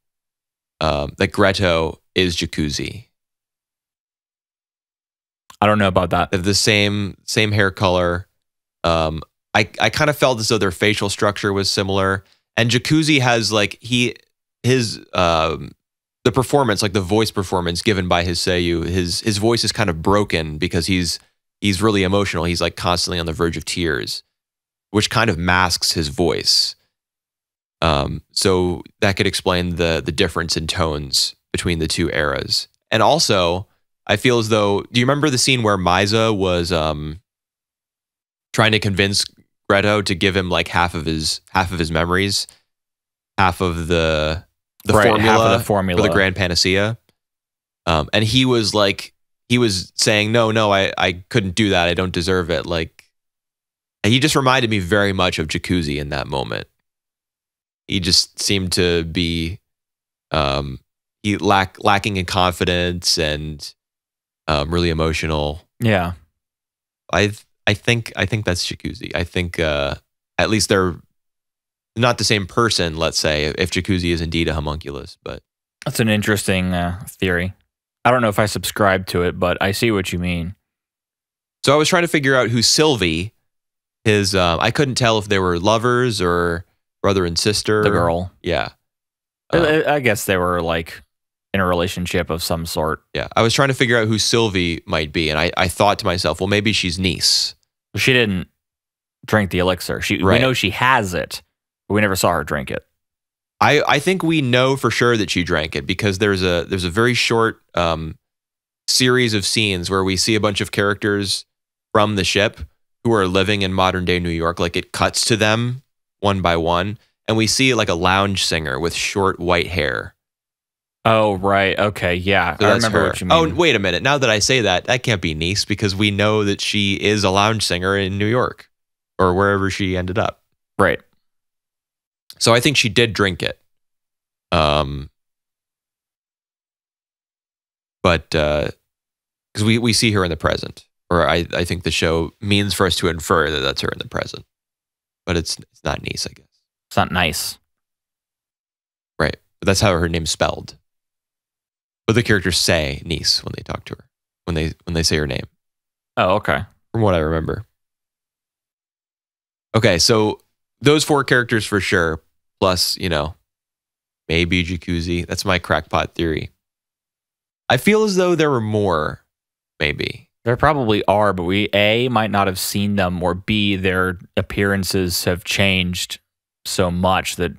um that Gretto is Jacuzzi. I don't know about that. They have the same same hair color. Um I I kind of felt as though their facial structure was similar. And Jacuzzi has like he his um the performance, like the voice performance given by his Seiyu, his his voice is kind of broken because he's he's really emotional. He's like constantly on the verge of tears, which kind of masks his voice. Um, so that could explain the the difference in tones between the two eras. And also, I feel as though do you remember the scene where Misa was um trying to convince Gretto to give him like half of his half of his memories, half of the the Right, half of formula the formula. for the Grand Panacea. Um, and he was like, he was saying, no, no, I, I couldn't do that. I don't deserve it. Like, he just reminded me very much of Jacuzzi in that moment. He just seemed to be, um, he lack lacking in confidence and um, really emotional. Yeah. I I think I think that's Jacuzzi. I think uh, at least they're not the same person. Let's say if Jacuzzi is indeed a homunculus, but That's an interesting uh, theory. I don't know if I subscribe to it, but I see what you mean. So I was trying to figure out who Sylvie, his, um, I couldn't tell if they were lovers or brother and sister. The girl. Yeah. I- Um, I, I guess they were like in a relationship of some sort. yeah. I was trying to figure out who Sylvie might be. And I, I thought to myself, well, maybe she's niece. She didn't drink the elixir. She we know she has it, but we never saw her drink it. I, I think we know for sure that she drank it because there's a there's a very short um, series of scenes where we see a bunch of characters from the ship who are living in modern day New York. Like it cuts to them one by one, and we see like a lounge singer with short white hair. Oh right, okay, yeah, So I remember her. what you mean. Oh, wait a minute. Now that I say that, that can't be Nice because we know that she is a lounge singer in New York or wherever she ended up. right. So I think she did drink it. Um, but because we we see her in the present, or I I think the show means for us to infer that that's her in the present, but it's it's not Nice, I guess. It's not nice. Right, but that's how her name's spelled. But the characters say Nice when they talk to her, when they when they say her name. Oh, okay. from what I remember. Okay, so those four characters for sure, plus, you know, maybe Jacuzzi. That's my crackpot theory. I feel as though there were more, maybe. There probably are, but we A might not have seen them, or B their appearances have changed so much that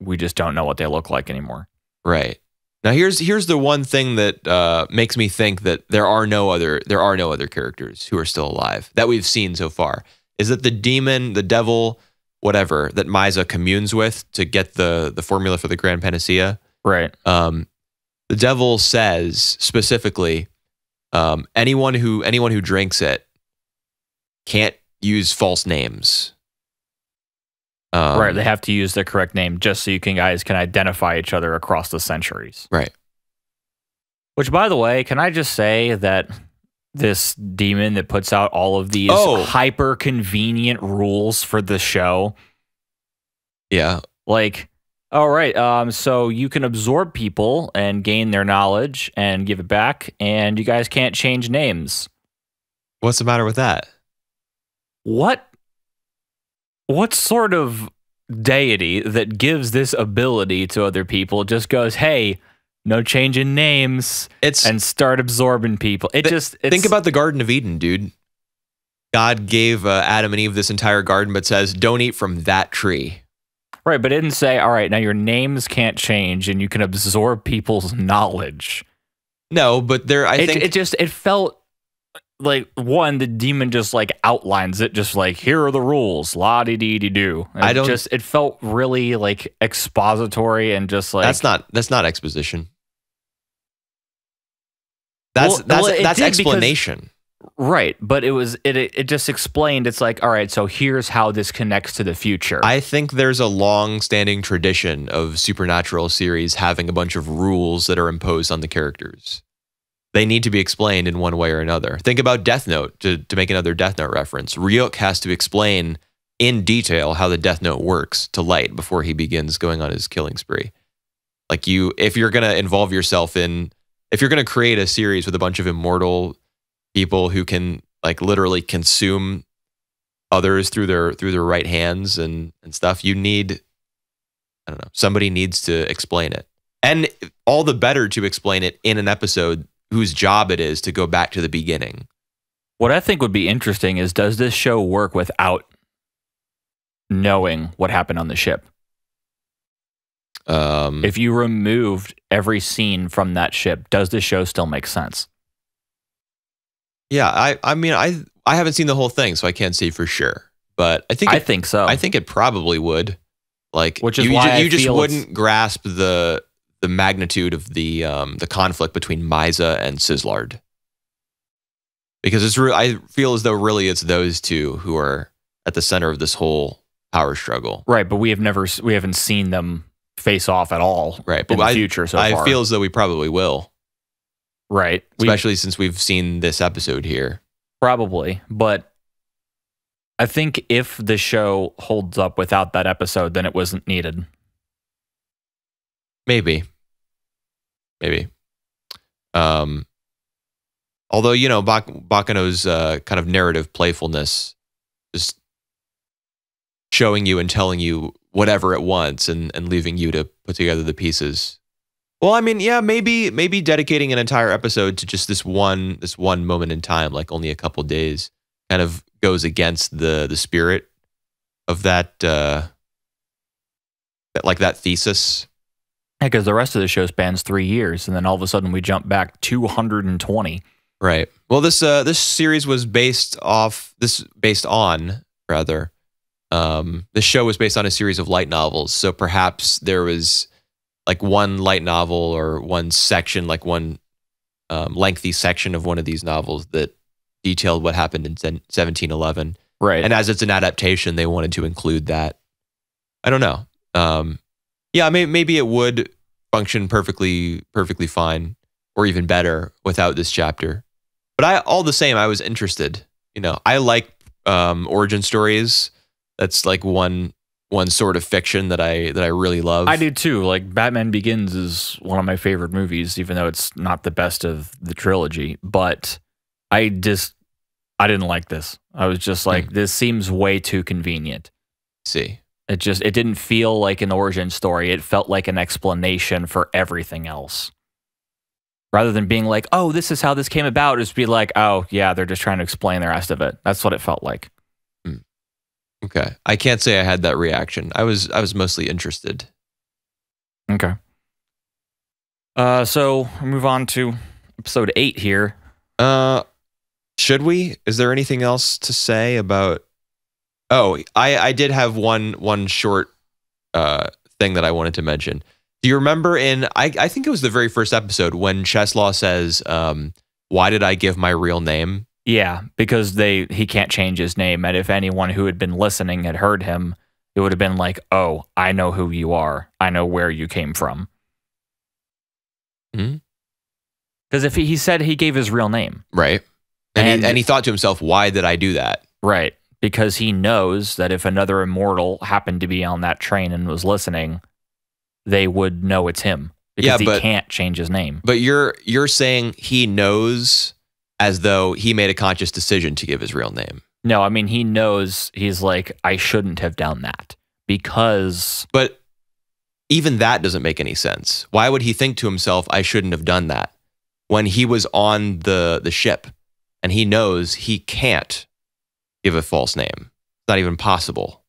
we just don't know what they look like anymore. Right. Now here's here's the one thing that uh, makes me think that there are no other there are no other characters who are still alive that we've seen so far. Is that the demon, the devil, whatever that Misa communes with to get the the formula for the Grand Panacea? Right. um, the devil says specifically um, anyone who anyone who drinks it can't use false names. Um, right. They have to use the correct name just so you can guys can identify each other across the centuries. right. Which, by the way, can I just say that this demon that puts out all of these Oh. hyper convenient rules for the show, Yeah. like, all right, um, so you can absorb people and gain their knowledge and give it back, and you guys can't change names. What's the matter with that? What? What sort of deity that gives this ability to other people just goes, hey, no change in names It's and start absorbing people? It Th- just it's, think about the Garden of Eden, dude. God gave uh, Adam and Eve this entire garden, but says, "Don't eat from that tree." Right, but it didn't say, all right, now your names can't change and you can absorb people's knowledge. No, but there, I it, think it just it felt like one the demon just like outlines it just like here are the rules la di dee dee do I don't- just it felt really like expository and just like that's not that's not exposition. That's Well- that's well, that's explanation. Right but it was it it just explained it's like all right so here's how this connects to the future I think there's a long-standing tradition of supernatural series having a bunch of rules that are imposed on the characters. They need to be explained in one way or another. Think about Death Note to, to make another Death Note reference. Ryuk has to explain in detail how the Death Note works to Light before he begins going on his killing spree. Like you, if you're gonna involve yourself in, if you're gonna create a series with a bunch of immortal people who can like literally consume others through their through their right hands and and stuff. You need I don't know, somebody needs to explain it. And all the better to explain it in an episode whose job it is to go back to the beginning. What I think would be interesting is does this show work without knowing what happened on the ship? Um If you removed every scene from that ship, does the show still make sense? Yeah, I I mean I I haven't seen the whole thing, so I can't say for sure. But I think I it, think so. I think it probably would. Like Which is you, why I you just wouldn't grasp the the magnitude of the um the conflict between Misa and Sizzlard. Because it's re- I feel as though really it's those two who are at the center of this whole power struggle. right, but we have never we haven't seen them face off at all Right. but in the I, future so I far. feel as though we probably will, right. We- especially since we've seen this episode here. Probably, but I think if the show holds up without that episode, then it wasn't needed. Maybe. Maybe. Um, although, you know, Bak- Baccano's uh, kind of narrative playfulness, just showing you and telling you whatever it wants and, and leaving you to put together the pieces. Well, I mean, yeah, maybe maybe dedicating an entire episode to just this one this one moment in time, like only a couple days, kind of goes against the the spirit of that uh that like that thesis. Yeah, Because the rest of the show spans three years, and then all of a sudden we jump back 220. Right. Well, this uh this series was based off this based on rather um the show was based on a series of light novels. So perhaps there was like one light novel or one section like one um, lengthy section of one of these novels that detailed what happened in 1711. Right. And as it's an adaptation, they wanted to include that. I don't know. Um, yeah, may, maybe it would function perfectly, perfectly fine, or even better without this chapter. But I, all the same, I was interested. You know, I like um, origin stories. That's like one one sort of fiction that I that I really love. I do too. Like Batman Begins is one of my favorite movies, even though it's not the best of the trilogy. But I just I didn't like this. I was just like, hmm. this seems way too convenient. See, It just it didn't feel like an origin story. It felt like an explanation for everything else. Rather than being like, oh, this is how this came about, just be like, oh yeah, they're just trying to explain the rest of it. That's what it felt like. Okay, I can't say I had that reaction. I was I was mostly interested. Okay. Uh, so move on to episode eight here. Uh, should we? Is there anything else to say about? Oh, I I did have one one short uh thing that I wanted to mention. Do you remember in I I think it was the very first episode when Czeslaw says, um, "Why did I give my real name?" Yeah, because they he can't change his name, and if anyone who had been listening had heard him, it would have been like, "Oh, I know who you are. I know where you came from." Hmm? Because if he, he said he gave his real name, Right. And, And- he, and he thought to himself, "Why did I do that?" right? Because he knows that if another immortal happened to be on that train and was listening, they would know it's him because Yeah, he can't change his name. But you're you're saying he knows as though he made a conscious decision to give his real name. No, I mean he knows he's like I shouldn't have done that because But even that doesn't make any sense. Why would he think to himself, I shouldn't have done that when he was on the, the ship and he knows he can't give a false name? It's not even possible.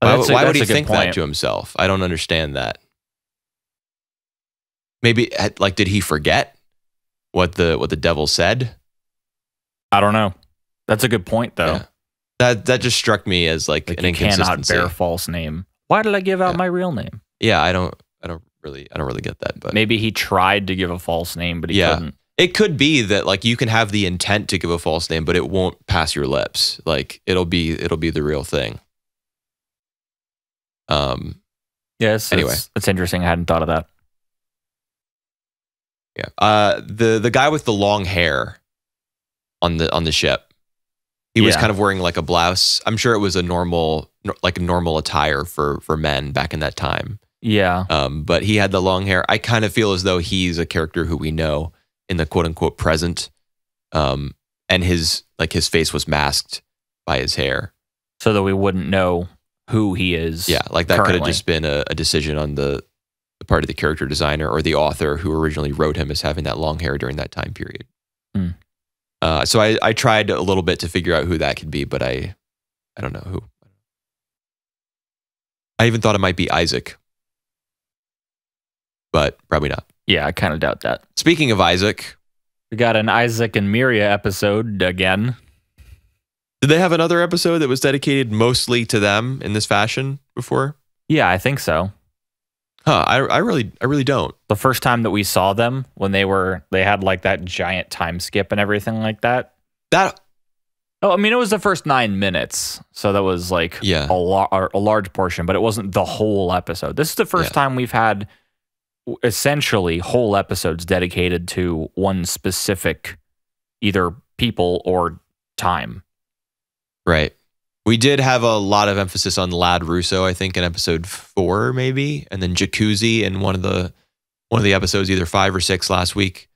Why, a- why would he think that to himself? I don't understand that. Maybe eh, like did he forget what the what the devil said? I don't know. That's a good point though. Yeah. That that just struck me as like, Like an you cannot bear a false name. Why did I give out Yeah. my real name? Yeah, I don't I don't really I don't really get that, but Maybe he tried to give a false name, but he Yeah. couldn't. It could be that like you can have the intent to give a false name, but it won't pass your lips. Like it'll be it'll be the real thing. Um Yes. Anyway. it's, it's interesting. I hadn't thought of that. Yeah. Uh the the guy with the long hair on the on the ship. He was Yeah. kind of wearing like a blouse. I'm sure it was a normal like normal attire for for men back in that time. Yeah. Um but he had the long hair. I kind of feel as though he's a character who we know in the quote unquote present. Um and his like his face was masked by his hair. so that we wouldn't know who he is. Yeah, like that could have just been a, a decision on the part of the character designer or the author who originally wrote him as having that long hair during that time period. Hmm. Uh, so I, I tried a little bit to figure out who that could be, but I I don't know who. I even thought it might be Isaac, but probably not. Yeah, I kind of doubt that. Speaking of Isaac, We got an Isaac and Miria episode again. did they have another episode that was dedicated mostly to them in this fashion before? Yeah, I think so. Huh? I, I really I really don't. The first time that we saw them when they were they had like that giant time skip and everything like that. That Oh, I mean, it was the first nine minutes, so that was like Yeah. a, lar- a large portion, but it wasn't the whole episode. This is the first Yeah. time we've had essentially whole episodes dedicated to one specific either people or time. Right. We did have a lot of emphasis on Ladd Russo, I think, in episode four, maybe, and then Jacuzzi in one of the one of the episodes, either five or six last week.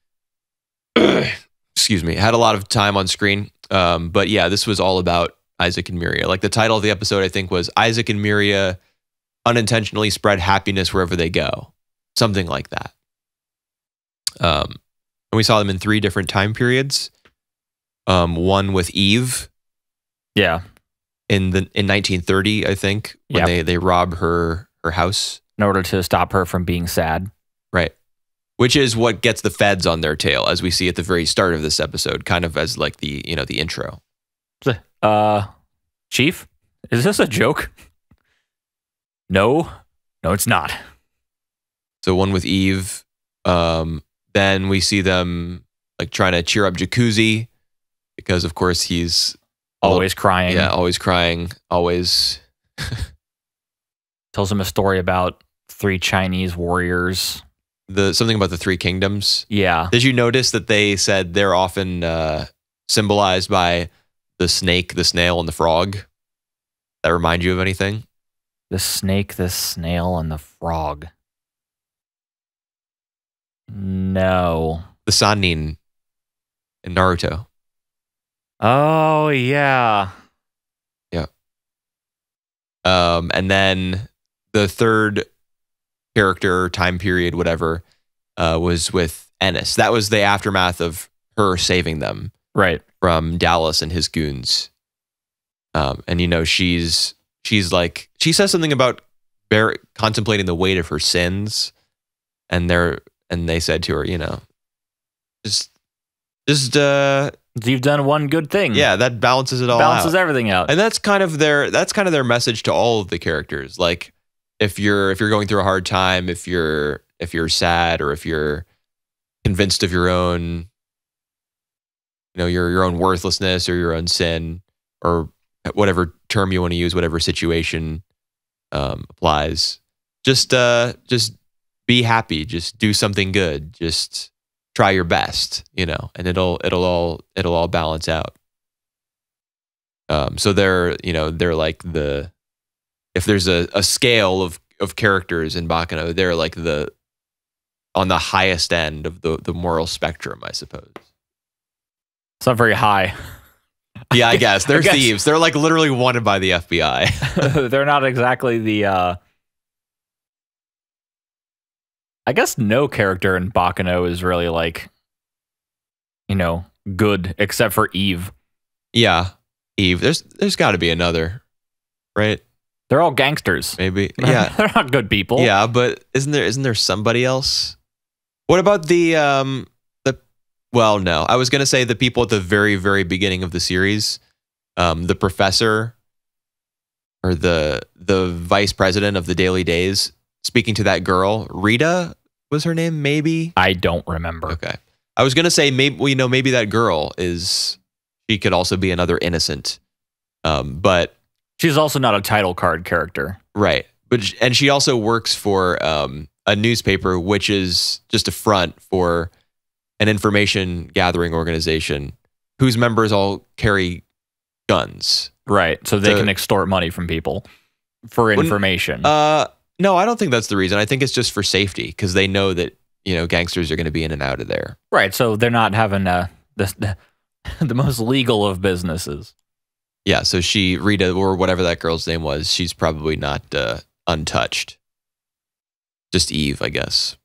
Excuse me. Had a lot of time on screen. Um, but yeah, this was all about Isaac and Miria. Like the title of the episode, I think, was Isaac and Miria unintentionally spread happiness wherever they go. Something like that. Um, and we saw them in three different time periods. Um, one with Eve, Yeah, in the in 1930, I think, when Yep. they they rob her her house, in order to stop her from being sad. right? Which is what gets the feds on their tail, as we see at the very start of this episode, kind of as like the you know the intro. Uh, Chief, is this a joke? No, no, it's not. So one with Eve, um, then we see them like trying to cheer up Jacuzzi because of course he's Always crying. yeah always crying, always Tells him a story about three Chinese warriors. the something about the three kingdoms. Yeah. Did you notice that they said they're often uh, symbolized by the snake, the snail, and the frog? That remind you of anything? The snake, the snail, and the frog. No. The Sannin in Naruto. Oh, yeah. Yeah. Um, and then the third character, time period, whatever, uh, was with Ennis. That was the aftermath of her saving them Right. from Dallas and his goons. Um, and you know, she's she's like she says something about bear, contemplating the weight of her sins, and they're and they said to her, you know, just just uh You've done one good thing. yeah, that balances it all Balances out. everything out. and that's kind of their that's kind of their message to all of the characters. Like if you're if you're going through a hard time, if you're if you're sad or if you're convinced of your own you know your your own worthlessness or your own sin or whatever term you want to use whatever situation um, applies just uh just be happy just do something good just try your best you know and it'll it'll all it'll all balance out. Um so they're you know they're like the if there's a, a scale of of characters in Baccano they're like the on the highest end of the the moral spectrum i suppose. It's not very high. yeah i guess. They're guess- thieves. They're like literally wanted by the fbi They're not exactly the. uh I guess no character in Baccano is really like, you know, good except for Eve. yeah eve there's there's got to be another right They're all gangsters. maybe yeah they're not good people. Yeah, but isn't there isn't there somebody else? What about the um the well, no. I was going to say the people at the very very beginning of the series, um the professor or the the vice president of the Daily Days speaking to that girl, Rita was her name maybe? I don't remember. Okay. I was going to say maybe well, you know maybe that girl is she could also be another innocent. Um but She's also not a title card character. Right. But and she also works for um, a newspaper, which is just a front for an information gathering organization whose members all carry guns. Right. So they So- can extort money from people for information. Uh, no, I don't think that's the reason. I think it's just for safety because they know that you know gangsters are going to be in and out of there. right. So they're not having uh, the, the most legal of businesses. Yeah, so she Rita or whatever that girl's name was, she's probably not uh, untouched. Just Eve, I guess.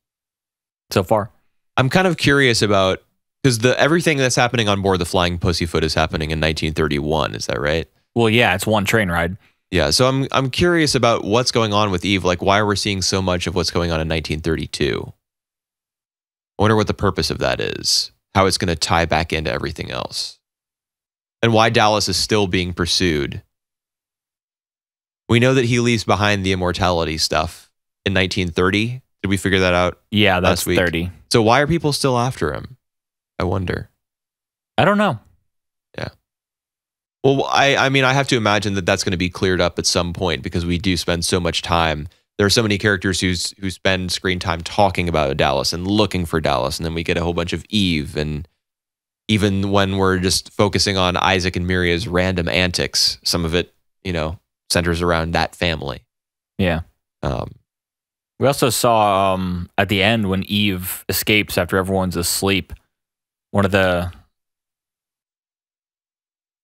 So far. I'm kind of curious about because the everything that's happening on board the Flying Pussyfoot is happening in 1931. Is that right? Well, yeah, it's one train ride. Yeah. So I'm I'm curious about what's going on with Eve. Like, why we're we seeing so much of what's going on in 1932? I wonder what the purpose of that is. How it's going to tie back into everything else, and why Dallas is still being pursued. We know that he leaves behind the immortality stuff in 1930. Did we figure that out? Yeah, that's Last week. 30. So why are people still after him? I wonder. I don't know. Well, I, I mean, I have to imagine that that's going to be cleared up at some point because we do spend so much time. There are so many characters who's who spend screen time talking about Dallas and looking for Dallas, and then we get a whole bunch of Eve, and even when we're just focusing on Isaac and Miria's random antics, some of it, you know, centers around that family. Yeah. Um, We also saw um, at the end when Eve escapes after everyone's asleep, one of the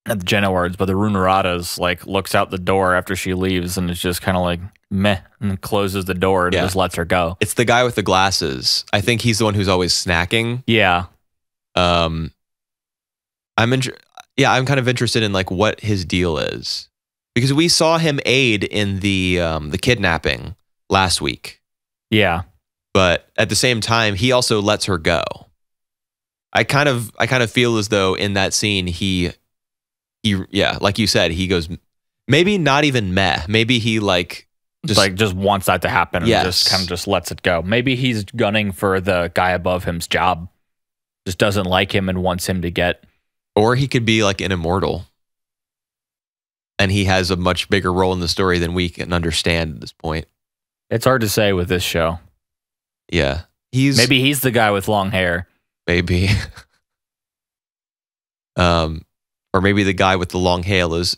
not the Genoards, but the Runoratas like looks out the door after she leaves and it's just kind of like meh and closes the door and Yeah. just lets her go. it's the guy with the glasses. I think he's the one who's always snacking. Yeah. Um, I'm inter- yeah, I'm kind of interested in like what his deal is because we saw him aid in the um, the kidnapping last week, Yeah. but at the same time, he also lets her go. I kind of I kind of feel as though in that scene he he yeah, like you said, he goes maybe not even meh, maybe he like Just like just wants that to happen and Yes. just kind of just lets it go. Maybe he's gunning for the guy above him's job. Just doesn't like him and wants him to get or he could be like an immortal. And he has a much bigger role in the story than we can understand at this point. It's hard to say with this show. Yeah. He's Maybe he's the guy with long hair. maybe. um, or maybe the guy with the long hair is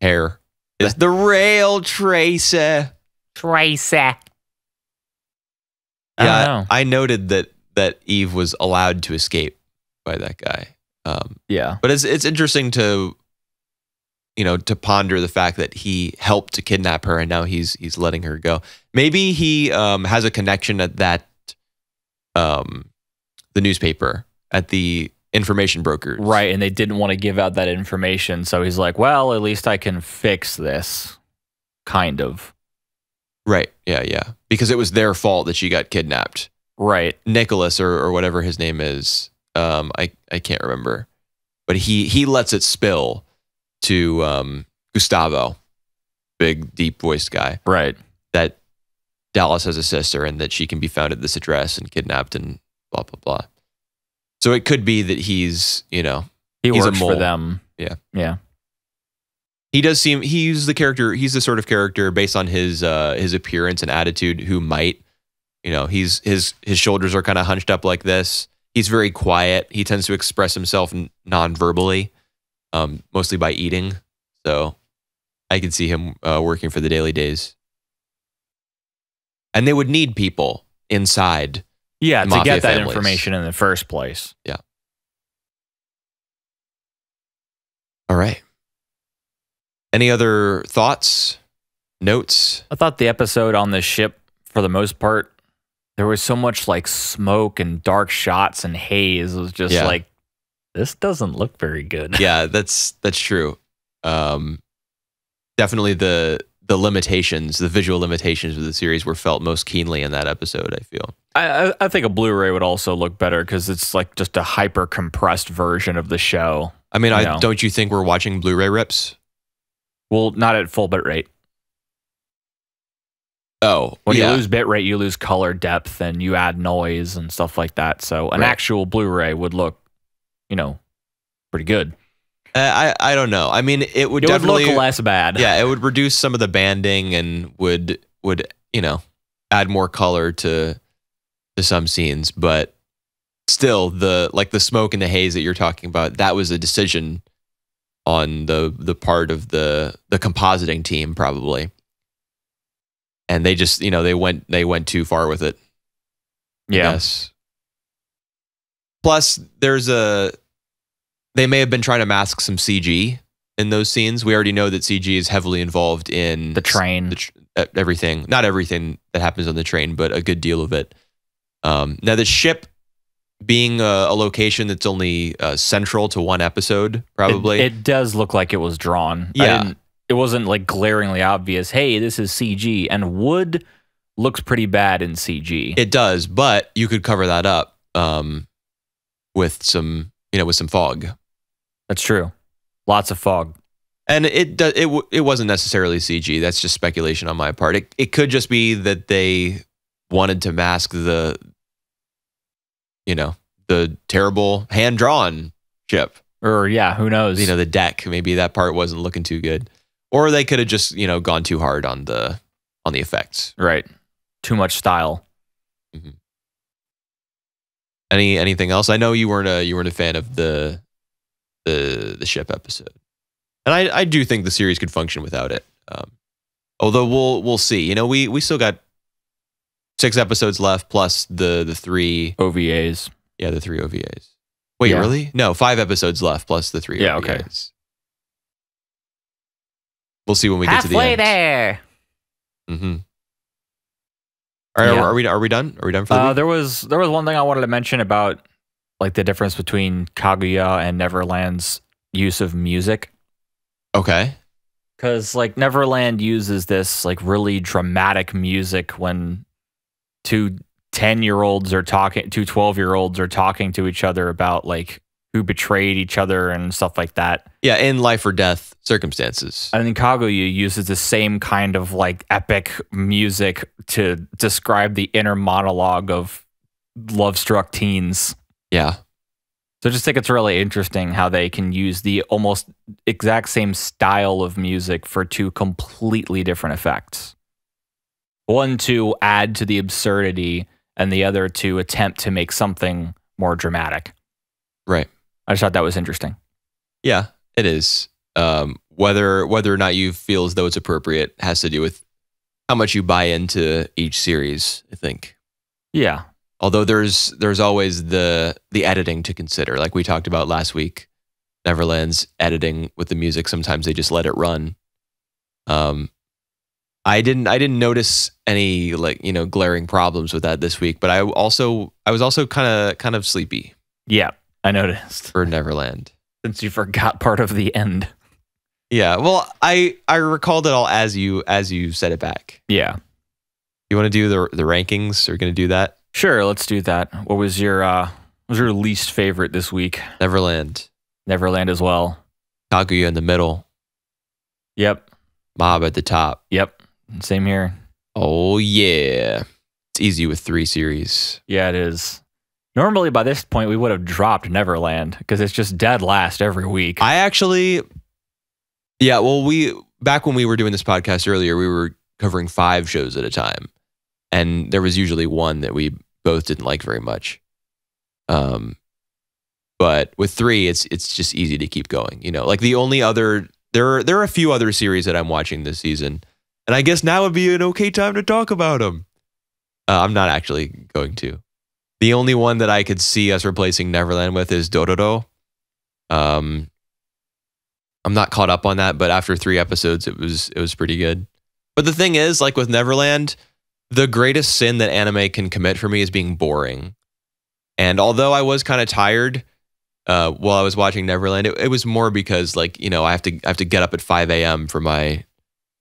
hair is the rail tracer. Tracer. I yeah, don't know. I noted that that Eve was allowed to escape by that guy. Um, Yeah. but it's it's interesting to you know to ponder the fact that he helped to kidnap her and now he's he's letting her go. Maybe he um, has a connection at that um, the newspaper at the information brokers. Right. And they didn't want to give out that information. So he's like, well, at least I can fix this. Kind of. Right. Yeah, yeah. Because it was their fault that she got kidnapped. Right. Nicholas or, or whatever his name is. Um, I, I can't remember. But he he lets it spill to um, Gustavo, big deep voiced guy, Right. that Dallas has a sister and that she can be found at this address and kidnapped and blah blah blah. So it could be that he's, you know, He He's a works for them. Yeah. Yeah. he does seem he's the character he's the sort of character based on his uh his appearance and attitude who might you know he's his his shoulders are kind of hunched up like this he's very quiet he tends to express himself n- non-verbally um mostly by eating so i could see him uh, working for the daily days and they would need people inside Yeah. To get that families. information in the first place. Yeah. All right any other thoughts notes I thought the episode on the ship, for the most part, there was so much like smoke and dark shots and haze. It was just Yeah. like, this doesn't look very good. yeah, that's that's true. Um, definitely the the limitations, the visual limitations of the series were felt most keenly in that episode. I feel. I, I, think a Blu-ray would also look better because it's like just a hyper compressed version of the show. I mean, I No. don't you think we're watching Blu-ray rips? Well, not at full bit rate. Oh, When yeah. you lose bit rate, you lose color depth and you add noise and stuff like that. So an Right. actual Blu-ray would look, you know, pretty good. Uh, I I don't know. I mean, it would It would definitely. look less bad. yeah, it would reduce some of the banding and would would you know add more color to to some scenes, but still the like the smoke and the haze that you're talking about that was a decision on the the part of the the compositing team probably and they just you know they went they went too far with it yes yeah. plus there's a they may have been trying to mask some cg in those scenes. We already know that CG is heavily involved in The train. the tr- everything. Not everything that happens on the train, but a good deal of it. Um, now, the ship being a, a location that's only uh, central to one episode, probably. It, it does look like it was drawn. Yeah. it wasn't like glaringly obvious. Hey, this is CG, and wood looks pretty bad in CG. It does, but you could cover that up um, with some, you know, with some fog. That's true. Lots of fog. And it do, it it wasn't necessarily CG. That's just speculation on my part. It it could just be that they wanted to mask the, you know, the terrible hand drawn ship. Or yeah, who knows? You know, the deck. Maybe that part wasn't looking too good, or they could have just you know gone too hard on the on the effects. right. Too much style. Mm-hmm. Any anything else? I know you weren't a you weren't a fan of the the the ship episode, and I I do think the series could function without it. Um, although we'll we'll see. You know, we we still got six episodes left plus the the three OVAs. yeah the three OVAs. Wait, Yeah. really? No, five episodes left plus the three. Yeah, OVAs. okay. We'll see when we get to the end. there. Mm-hmm. All right, Yeah. are we are we done? Are we done for the Uh, week? there was there was one thing I wanted to mention about like the difference between Kaguya and Neverland's use of music. Okay. Because like Neverland uses this like really dramatic music when two 10 year olds are talking, two 12 year olds are talking to each other about like who betrayed each other and stuff like that. Yeah, in life or death circumstances. And then Kaguya uses the same kind of like epic music to describe the inner monologue of love struck teens. Yeah. So I just think it's really interesting how they can use the almost exact same style of music for two completely different effects. One to add to the absurdity, and the other to attempt to make something more dramatic. Right. I just thought that was interesting. Yeah, it is. Um, whether whether or not you feel as though it's appropriate has to do with how much you buy into each series. I think. Yeah. Although there's there's always the the editing to consider, like we talked about last week. Neverland's editing with the music. Sometimes they just let it run. Um, I didn't I didn't notice any like you know glaring problems with that this week, but I also I was also kind of kind of sleepy Yeah. I noticed. for Neverland. Since you forgot part of the end. Yeah, well, I I recalled it all as you as you said it back. Yeah. You want to do the the rankings? Are going to do that? Sure, let's do that. What was your uh what was your least favorite this week? Neverland, Neverland as well. Kaguya in the middle, Yep. Mob at the top. Yep. Same here. Oh yeah, it's easy with three series. Yeah, it is. Normally by this point we would have dropped Neverland because it's just dead last every week. I actually, yeah. Well, we back when we were doing this podcast earlier, we were covering five shows at a time, and there was usually one that we both didn't like very much. Um, but with three, it's it's just easy to keep going. You know, like the only other there are there are a few other series that I'm watching this season, and I guess now would be an okay time to talk about them. Uh, I'm not actually going to. The only one that I could see us replacing Neverland with is Dororo. Um, I'm not caught up on that, but after three episodes, it was it was pretty good. But the thing is, like with Neverland, the greatest sin that anime can commit for me is being boring. And although I was kind of tired uh, while I was watching Neverland, it, it was more because like you know I have to I have to get up at 5 a.m. for my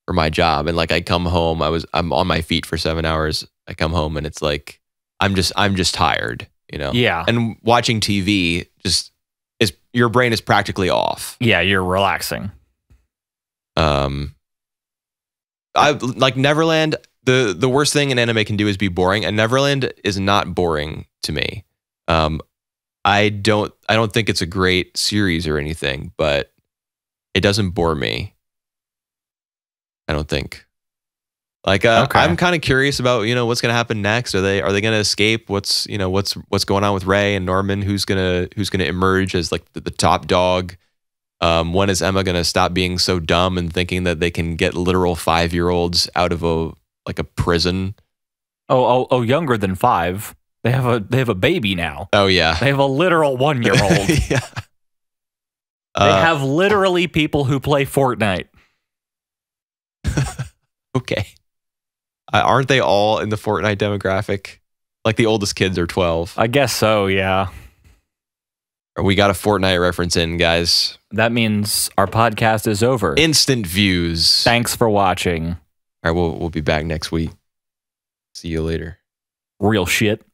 for my job, and like I come home, I was I'm on my feet for seven hours. I come home and it's like I'm just I'm just tired, you know. yeah. And watching TV just is your brain is practically off. Yeah, you're relaxing. Um, I like Neverland. The The worst thing an anime can do is be boring, and Neverland is not boring to me. Um, I don't I don't think it's a great series or anything, but it doesn't bore me. I don't think. Like uh, Okay. I'm kind of curious about you know what's gonna happen next. Are they are they gonna escape? What's you know what's what's going on with Ray and Norman? Who's gonna who's gonna emerge as like the, the top dog? Um, when is Emma gonna stop being so dumb and thinking that they can get literal five year olds out of a like a prison? Oh, oh, oh, younger than five. They have a they have a baby now. Oh yeah, They have a literal one year old. yeah. They Uh, have literally people who play Fortnite. okay. Uh, aren't they all in the Fortnite demographic? Like the oldest kids are 12. I guess so, yeah. We got a Fortnite reference in, guys. That means our podcast is over. Instant views. Thanks for watching. All right, we'll, we'll be back next week. See you later. Real shit.